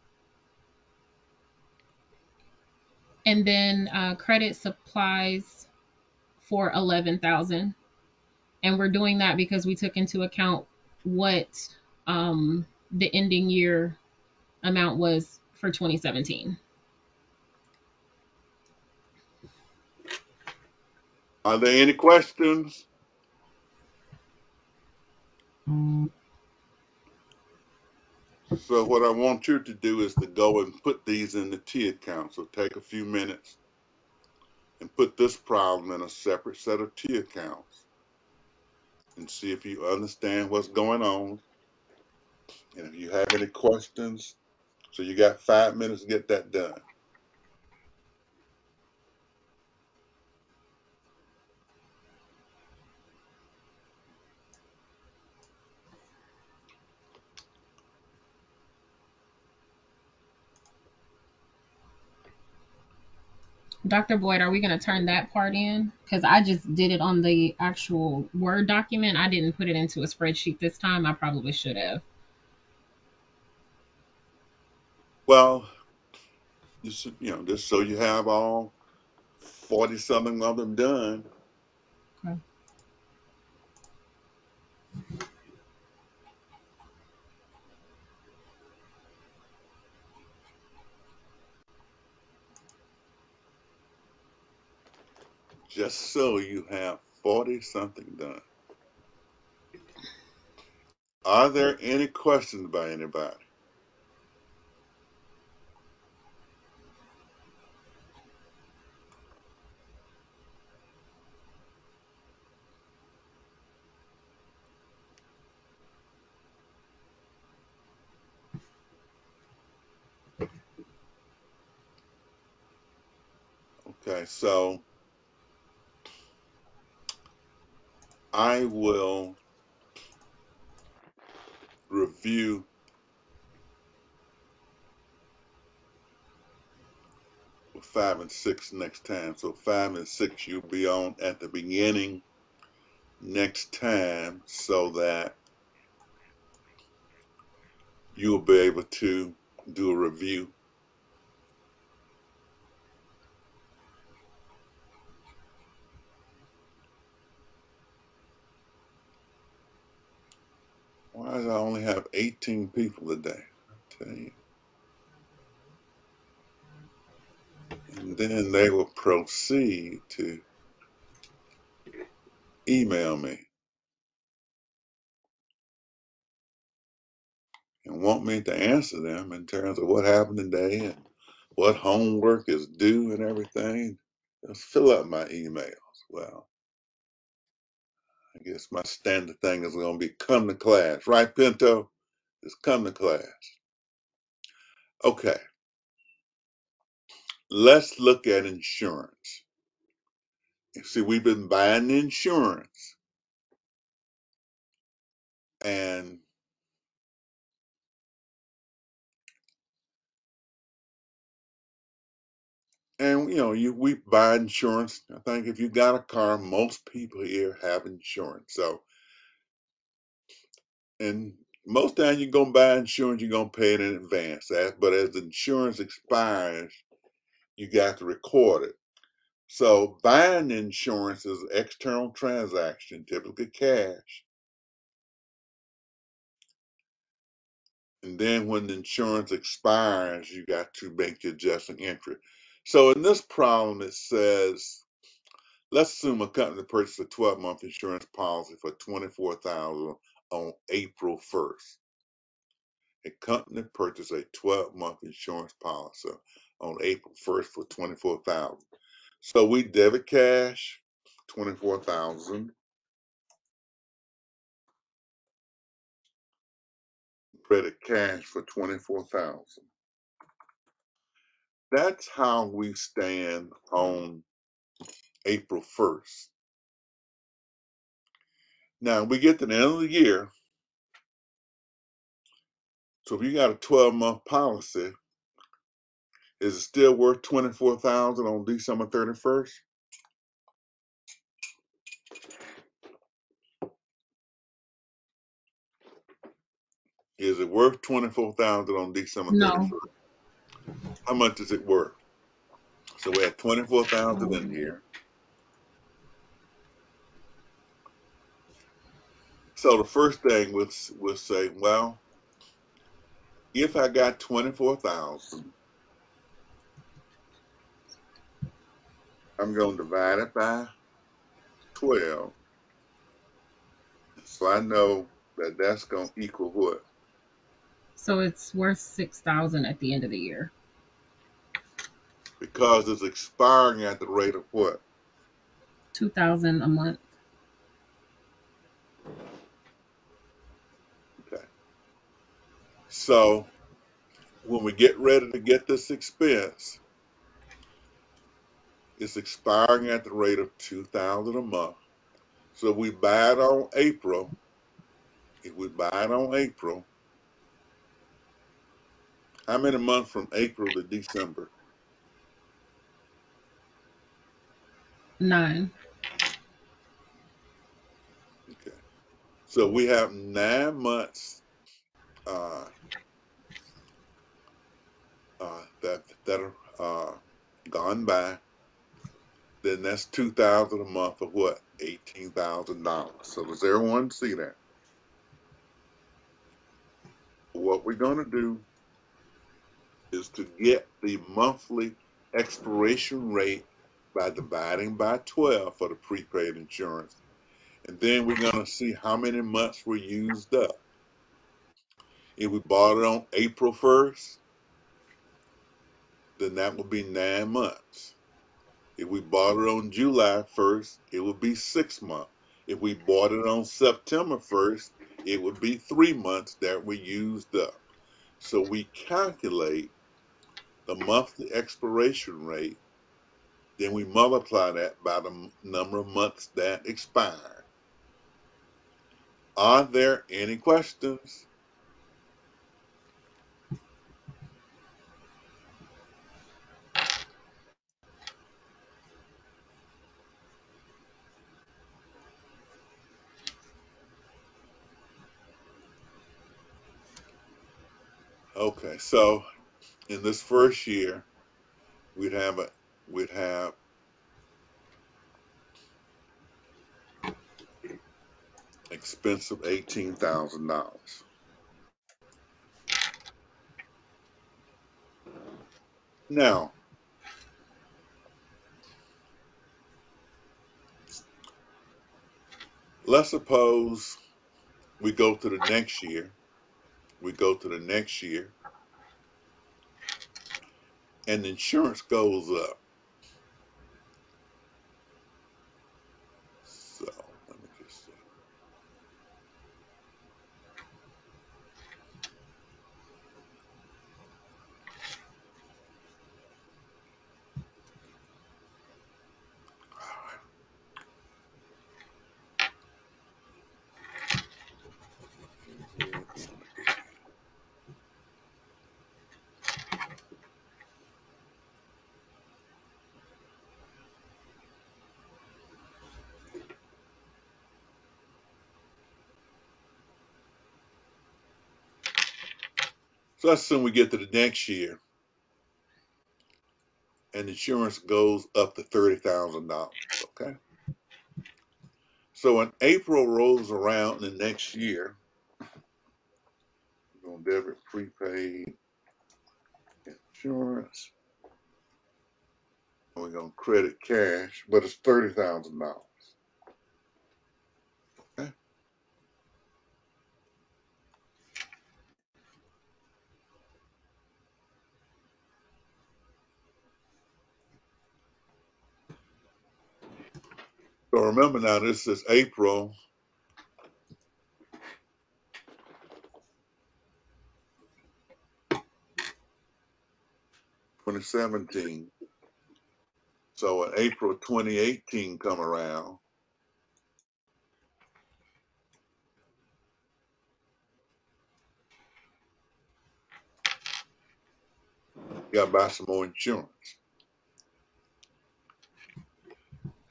and then uh, credit supplies for 11,000. And we're doing that because we took into account what um, the ending year amount was for 2017. Are there any questions? So what I want you to do is to go and put these in the T account. So take a few minutes and put this problem in a separate set of T accounts and see if you understand what's going on. And if you have any questions, so you got five minutes to get that done. Dr. Boyd, are we going to turn that part in? Because I just did it on the actual Word document. I didn't put it into a spreadsheet this time. I probably should have. Well, you should, you know, just so you have all 40 something of them done. Okay. Just so you have 40 something done. Are there any questions by anybody? Okay, so I will review five and six next time. So five and six you'll be on at the beginning next time so that you'll be able to do a review. I only have 18 people today? I tell you. And then they will proceed to email me and want me to answer them in terms of what happened today and what homework is due and everything. Just fill up my emails. Well, I guess my standard thing is going to be come to class, right, Pinto? Just come to class. Okay, let's look at insurance. You see, we've been buying insurance, and and you know, you we buy insurance. I think if you got a car, most people here have insurance. So, and most times you're gonna buy insurance, you're gonna pay it in advance. But as the insurance expires, you got to record it. So buying insurance is an external transaction, typically cash. And then when the insurance expires, you got to make your adjusting entry. So in this problem, it says, let's assume a company purchased a 12 month insurance policy for 24000 on April 1st. a company purchased a 12-month insurance policy on April 1st for 24000 So we debit cash 24000 credit cash for 24000 That's how we stand on April 1st. Now we get to the end of the year. So if you got a 12 month policy, is it still worth 24000 on December 31st? Is it worth 24000 on December No. 31st? How much is it worth? So we had 24000 in here. So the first thing we'll, we'll say, well, if I got 24000 I'm going to divide it by 12. So I know that that's going to equal what? So it's worth six thousand at the end of the year. Because it's expiring at the rate of what? Two thousand a month. Okay. So when we get ready to get this expense, it's expiring at the rate of 2000 a month. So we buy it on April, if we buy it on April, how many months from April to December? Nine. Okay. So we have nine months uh, uh, that that are uh, gone by. Then that's two thousand a month of what? Eighteen thousand dollars. So does everyone see that? What we're gonna do is to get the monthly expiration rate by dividing by 12 for the prepaid insurance. And then we're going to see how many months were used up. If we bought it on April 1st, then that would be nine months. If we bought it on July 1st, it would be six months. If we bought it on September 1st, it would be three months that we used up. So we calculate the monthly expiration rate Then we multiply that by the number of months that expire. Are there any questions? Okay, so in this first year, we'd have a we'd have expense of eighteen thousand dollars. Now, let's suppose we go to the next year. We go to the next year, and insurance goes up. So let's we get to the next year and insurance goes up to $30,000. Okay. So when April rolls around in the next year, we're going to debit prepaid insurance. and We're going to credit cash, but it's $30,000. So remember now, this is April. Twenty seventeen. So in April twenty eighteen come around, you gotta buy some more insurance.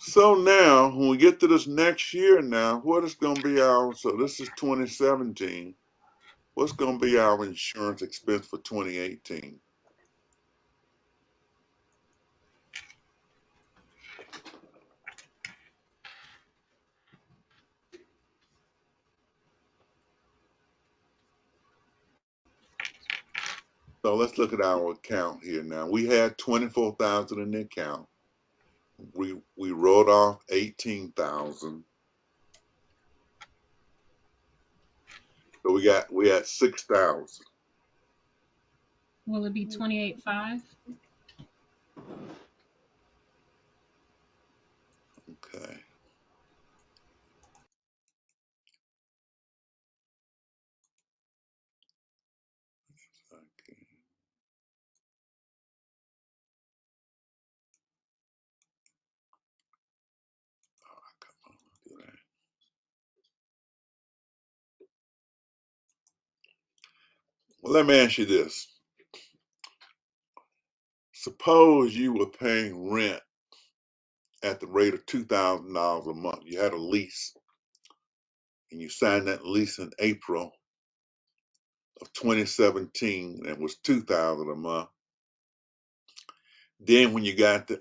So now, when we get to this next year now, what is gonna be our, so this is twenty seventeen. What's gonna be our insurance expense for twenty eighteen? So let's look at our account here now. We had twenty-four thousand in the account. We, we wrote off eighteen thousand. So we got, we had six thousand. Will it be twenty-eight five? Well, let me ask you this. Suppose you were paying rent at the rate of $2,000 a month. You had a lease and you signed that lease in April of 2017 and it was 2000 a month. Then when you got to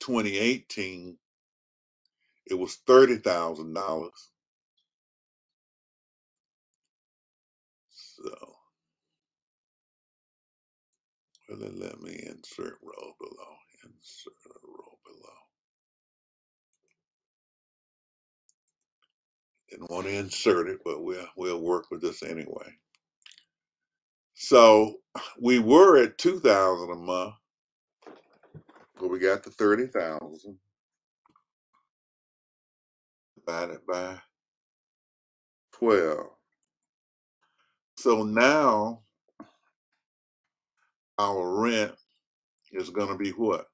2018, it was $30,000 then let me insert row below. Insert a row below. Didn't want to insert it, but we'll we'll work with this anyway. So we were at two thousand a month, but we got to thirty thousand divided by twelve. So now our rent is going to be what?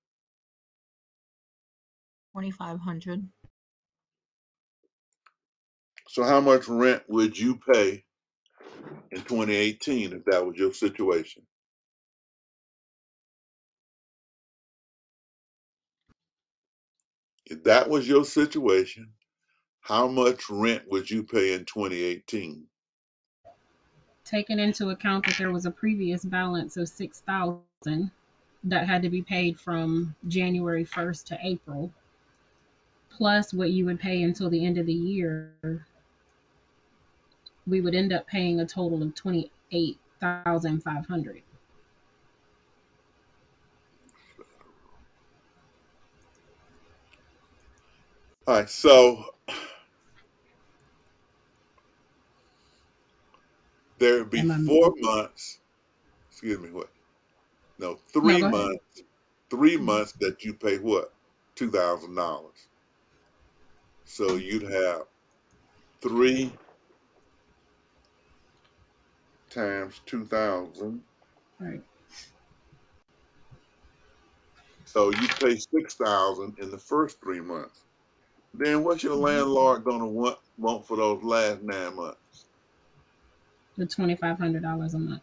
Twenty-five hundred. So how much rent would you pay in 2018 if that was your situation? If that was your situation, how much rent would you pay in 2018? Taking into account that there was a previous balance of six thousand that had to be paid from January first to April, plus what you would pay until the end of the year, we would end up paying a total of twenty-eight thousand five hundred. All right, so there would be Am four months. Excuse me, what? No, No, three ahead. months. Three months that you pay what? Two thousand dollars. So you'd have three times two thousand. Right. So you pay six thousand in the first three months. Then what's your Mhm. landlord gonna want want for those last nine months? the twenty five hundred dollars a month.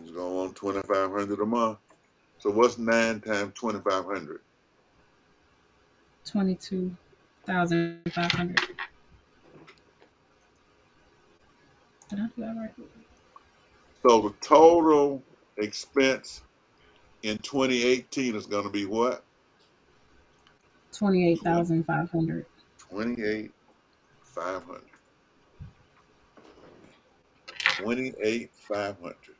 He's going on twenty five hundred a month. So what's nine times twenty five hundred? Twenty two thousand five hundred. Did I do that right? So the total expense in 2018 is going to be what? 28,500. 28,500. 28500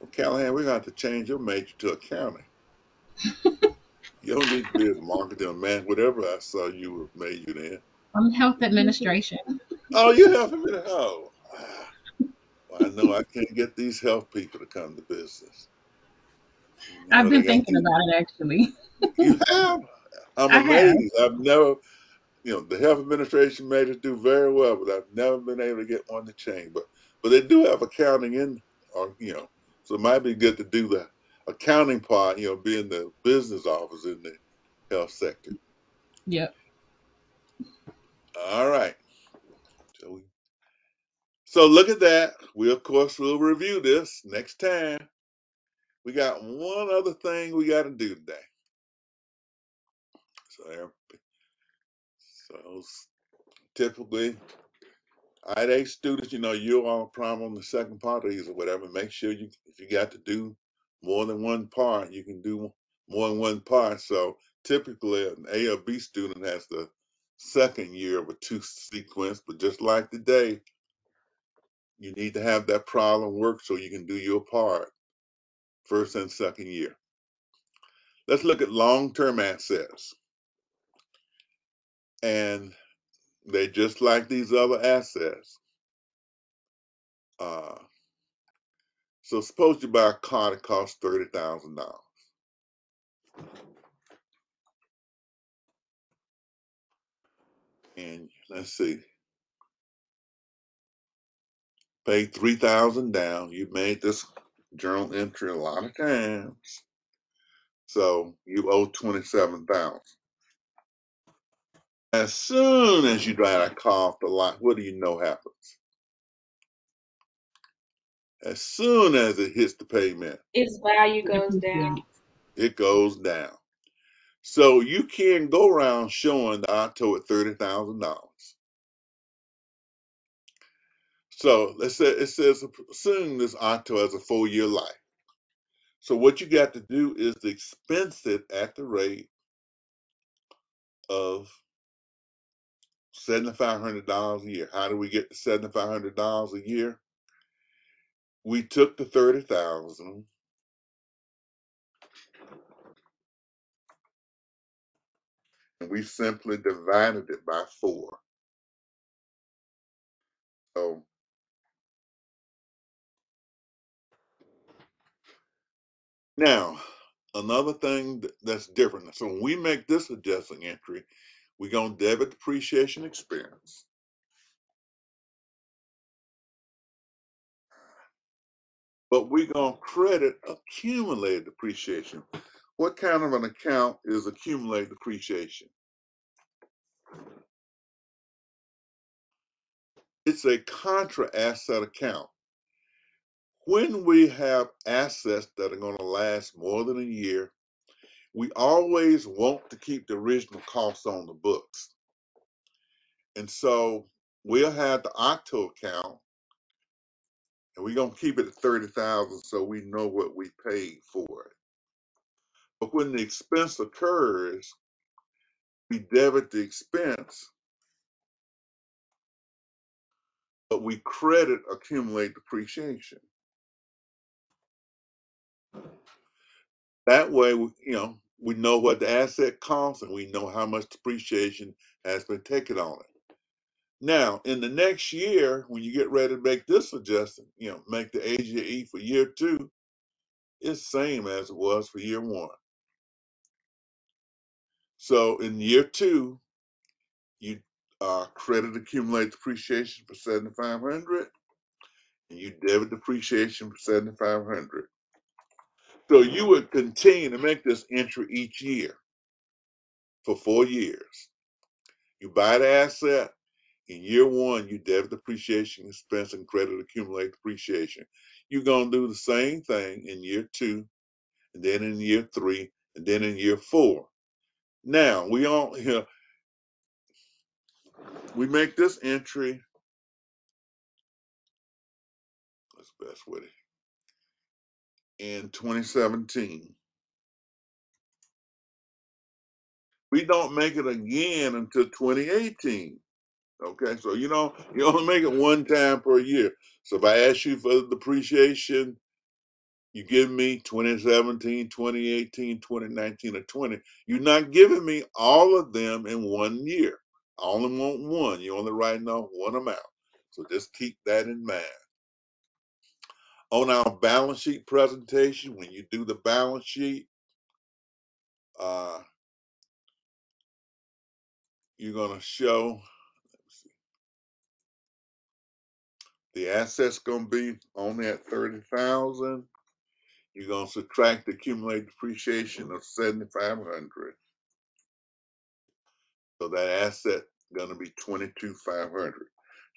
well, Callahan, we're going to have to change your major to accounting. you don't need to be a marketing man, whatever I saw you were you in. I'm health administration. Oh, you're health administration. Oh. Ah. Well, I know I can't get these health people to come to business. You know, I've been thinking about it actually. you have? I'm I amazed. Have. I've never you know, the health administration made us do very well, but I've never been able to get one to change. But but they do have accounting in, or you know, so it might be good to do the accounting part. You know, being the business office in the health sector. Yep. All right. So, we, so look at that. We of course will review this next time. We got one other thing we got to do today. So, there- so typically IDA students, you know, you're on problem on the second part of these or whatever. Make sure you, if you got to do more than one part, you can do more than one part. So typically, an A or B student has the second year of a two sequence, but just like today, you need to have that problem work so you can do your part first and second year. Let's look at long term assets. And they just like these other assets. Uh, so suppose you buy a car that costs thirty thousand dollars, and let's see, pay three thousand down. You made this journal entry a lot of times, so you owe twenty seven thousand. As soon as you drive that car off the lot, what do you know happens? As soon as it hits the pavement, Its value goes down. It goes down. So you can't go around showing the auto at thirty thousand dollars. So let's say it says assume this auto has a four year life. So what you got to do is expense it at the rate of seventy five hundred dollars a year. How do we get to seventy five hundred dollars a year? We took the thirty thousand and we simply divided it by four. So now another thing that's different. So when we make this adjusting entry, we're gonna debit depreciation expense, but we're gonna credit accumulated depreciation. What kind of an account is accumulated depreciation? It's a contra asset account. When we have assets that are going to last more than a year, we always want to keep the original costs on the books. And so we'll have the auto account and we're to keep it at 30,000 so we know what we paid for it. But when the expense occurs, we debit the expense, but we credit accumulate depreciation. That way, you know, we know what the asset costs and we know how much depreciation has been taken on it. Now, in the next year, when you get ready to make this adjustment, you know, make the AJE for year two, it's same as it was for year one. So in year two, you uh, credit accumulate depreciation for 7,500 and you debit depreciation for 7,500. So you would continue to make this entry each year for four years. You buy the asset, In year one, you debit depreciation expense and credit accumulate depreciation. You're gonna do the same thing in year two, and then in year three, and then in year four. Now we all you know, we make this entry. What's the best way? In 2017, we don't make it again until 2018. Okay, so you know you only make it one time per year. So if I ask you for the depreciation You give me 2017, 2018, 2019, or 20. You're not giving me all of them in one year. I only want one. You're only writing off one amount. So just keep that in mind. On our balance sheet presentation, when you do the balance sheet, uh, you're gonna show the assets gonna be only at thirty thousand. You're gonna subtract the accumulated depreciation of seventy-five hundred. So that asset gonna be twenty-two five hundred.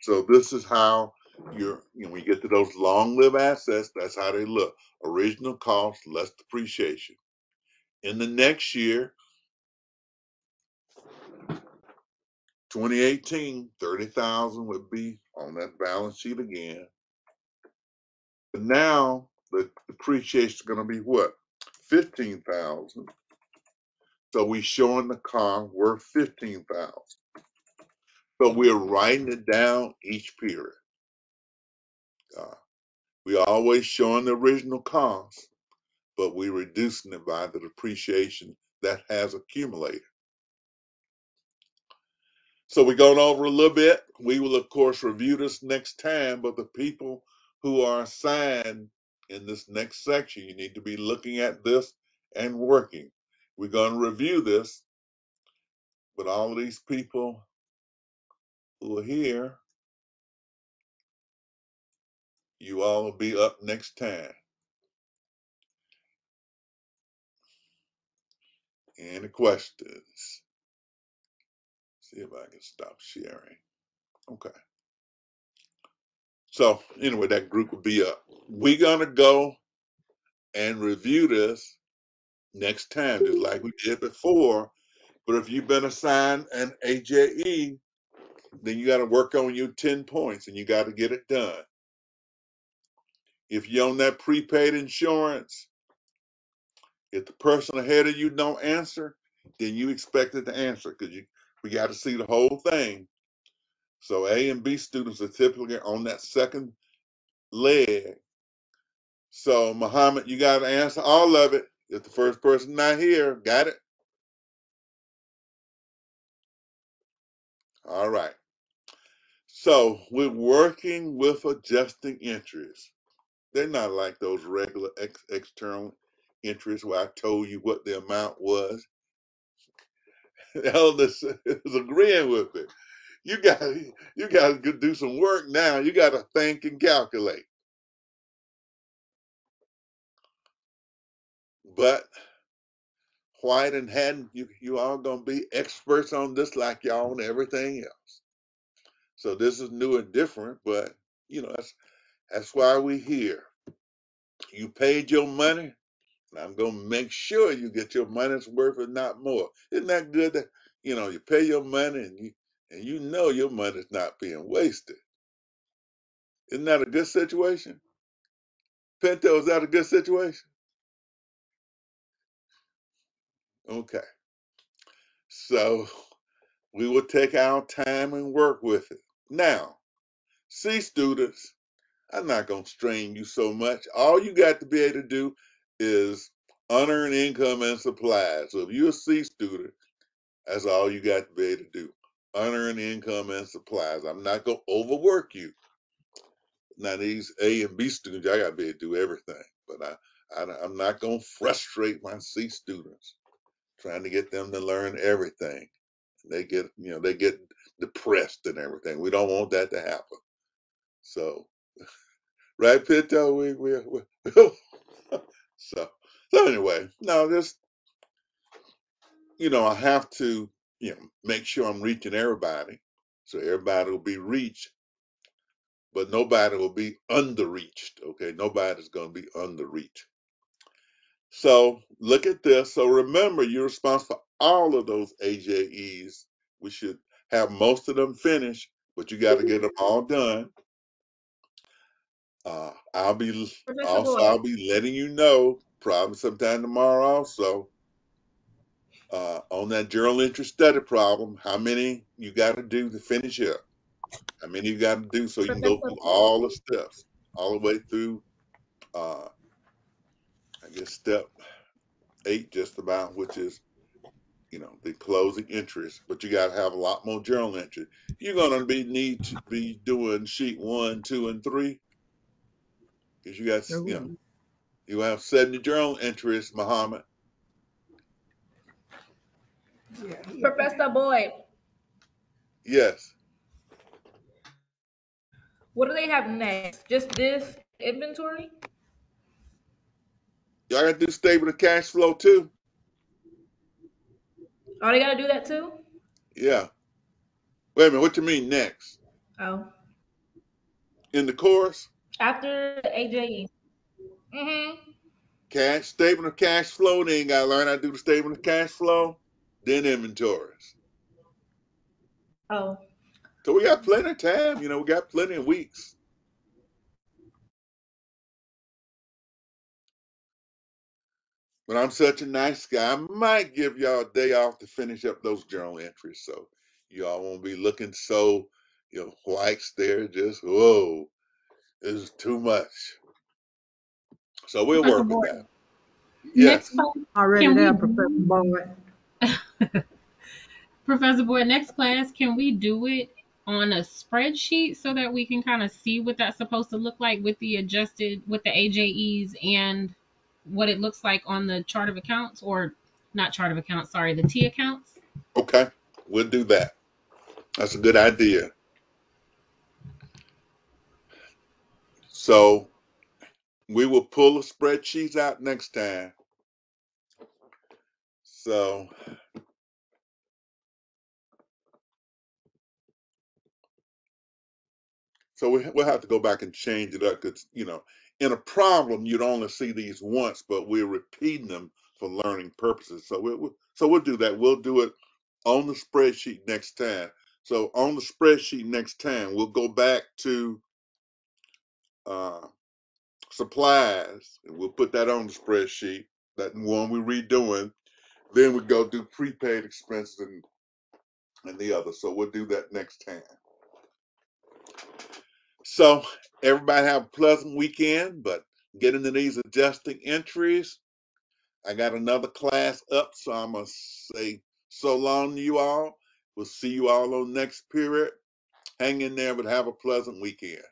So this is how you're, you know, when you get to those long-lived assets, that's how they look. Original cost less depreciation. In the next year, 2018, 30,000 would be on that balance sheet again. But now the depreciation is gonna be what? 15,000. So we're showing the car worth 15,000. But we're writing it down each period. Uh, we always showing the original cost, but we're reducing it by the depreciation that has accumulated. So we're going over a little bit. We will, of course, review this next time, but the people who are assigned in this next section, you need to be looking at this and working. We're going to review this, but all of these people who are here, you all will be up next time. Any questions? See if I can stop sharing. Okay. So anyway, that group will be up. We're gonna go and review this next time, just like we did before. But if you've been assigned an AJE, then you got to work on your 10 points and you got to get it done. If you're on that prepaid insurance, if the person ahead of you don't answer, then you expect it to answer because you we got to see the whole thing. So A and B students are typically on that second leg. So Muhammad, you got to answer all of it. If the first person not here, got it? All right. So we're working with adjusting entries. They're not like those regular ex- external interests where I told you what the amount was. Elders is agreeing with it. You got you got to do some work now. You got to think and calculate. But White and Haddon, you you all gonna be experts on this like y'all on everything else. So this is new and different, but you know that's that's why we're here. You paid your money, and I'm gonna make sure you get your money's worth, if not more. Isn't that good? That you know you pay your money and you and you know your money's not being wasted. Isn't that a good situation? Pinto, is that a good situation? Okay, so we will take our time and work with it. Now, see, students, I'm not gonna strain you so much. All you got to be able to do is unearned income and supplies. So if you're a C student That's all you got to be able to do. Unearned income and supplies. I'm not gonna overwork you. Now these A and B students, I got to be able to do everything, but I, I I'm not gonna frustrate my C students trying to get them to learn everything. They get you know they get depressed and everything. We don't want that to happen. So right, Pinto, we we, we so so anyway, no, just you know I have to you know make sure I'm reaching everybody, so everybody will be reached but nobody will be underreached. Okay, nobody's going to be underreached. So look at this. So remember, you're responsible for all of those AJEs. We should have most of them finished, but you got to get them all done. Uh, I'll be Professor also I'll be letting you know probably sometime tomorrow also uh, on that journal entry study problem how many you got to do to finish up. How many you got to do so you can go through all the steps all the way through. Uh, I guess step eight just about, which is, you know, the closing entries, but you got to have a lot more journal entry. You're going to be need to be doing sheet one, two, and three. Because you got, you know, you have 70 journal entries, Muhammad. Yeah, he- Professor Boyd, Yes. what do they have next? Just this inventory? Y'all got to do statement of cash flow too. Oh, they gotta do that too? Yeah. Wait a minute. What do you mean next? Oh, In the course, after AJE. Mm-hmm. cash statement of cash flow. Then got to learn how to do the statement of cash flow. Then inventories. Oh, So we got plenty of time. You know, we got plenty of weeks. But I'm such a nice guy. I might give y'all a day off to finish up those journal entries. So y'all won't be looking so, you know, whites there. Just, whoa, is too much. So we'll Professor work with that. Yes. next class, Already there, we Professor Boyd. Professor Boyd, next class, can we do it on a spreadsheet so that we can kind of see what that's supposed to look like with the adjusted with the AJEs and what it looks like on the chart of accounts or not chart of accounts, sorry, the T accounts? Okay. We'll do that. That's a good idea. So we will pull the spreadsheets out next time. So so we, we'll have to go back and change it up because you know in a problem you'd only see these once, but we're repeating them for learning purposes. So we'll, we'll so we'll do that. We'll do it on the spreadsheet next time. So on the spreadsheet next time, we'll go back to uh, supplies and we'll put that on the spreadsheet. That one we're redoing. Then we go do prepaid expenses and, and the other. So we'll do that next time. So everybody have a pleasant weekend, but get into these adjusting entries. I got another class up, so I'm gonna say so long to you all. We'll see you all on next period. Hang in there, but have a pleasant weekend.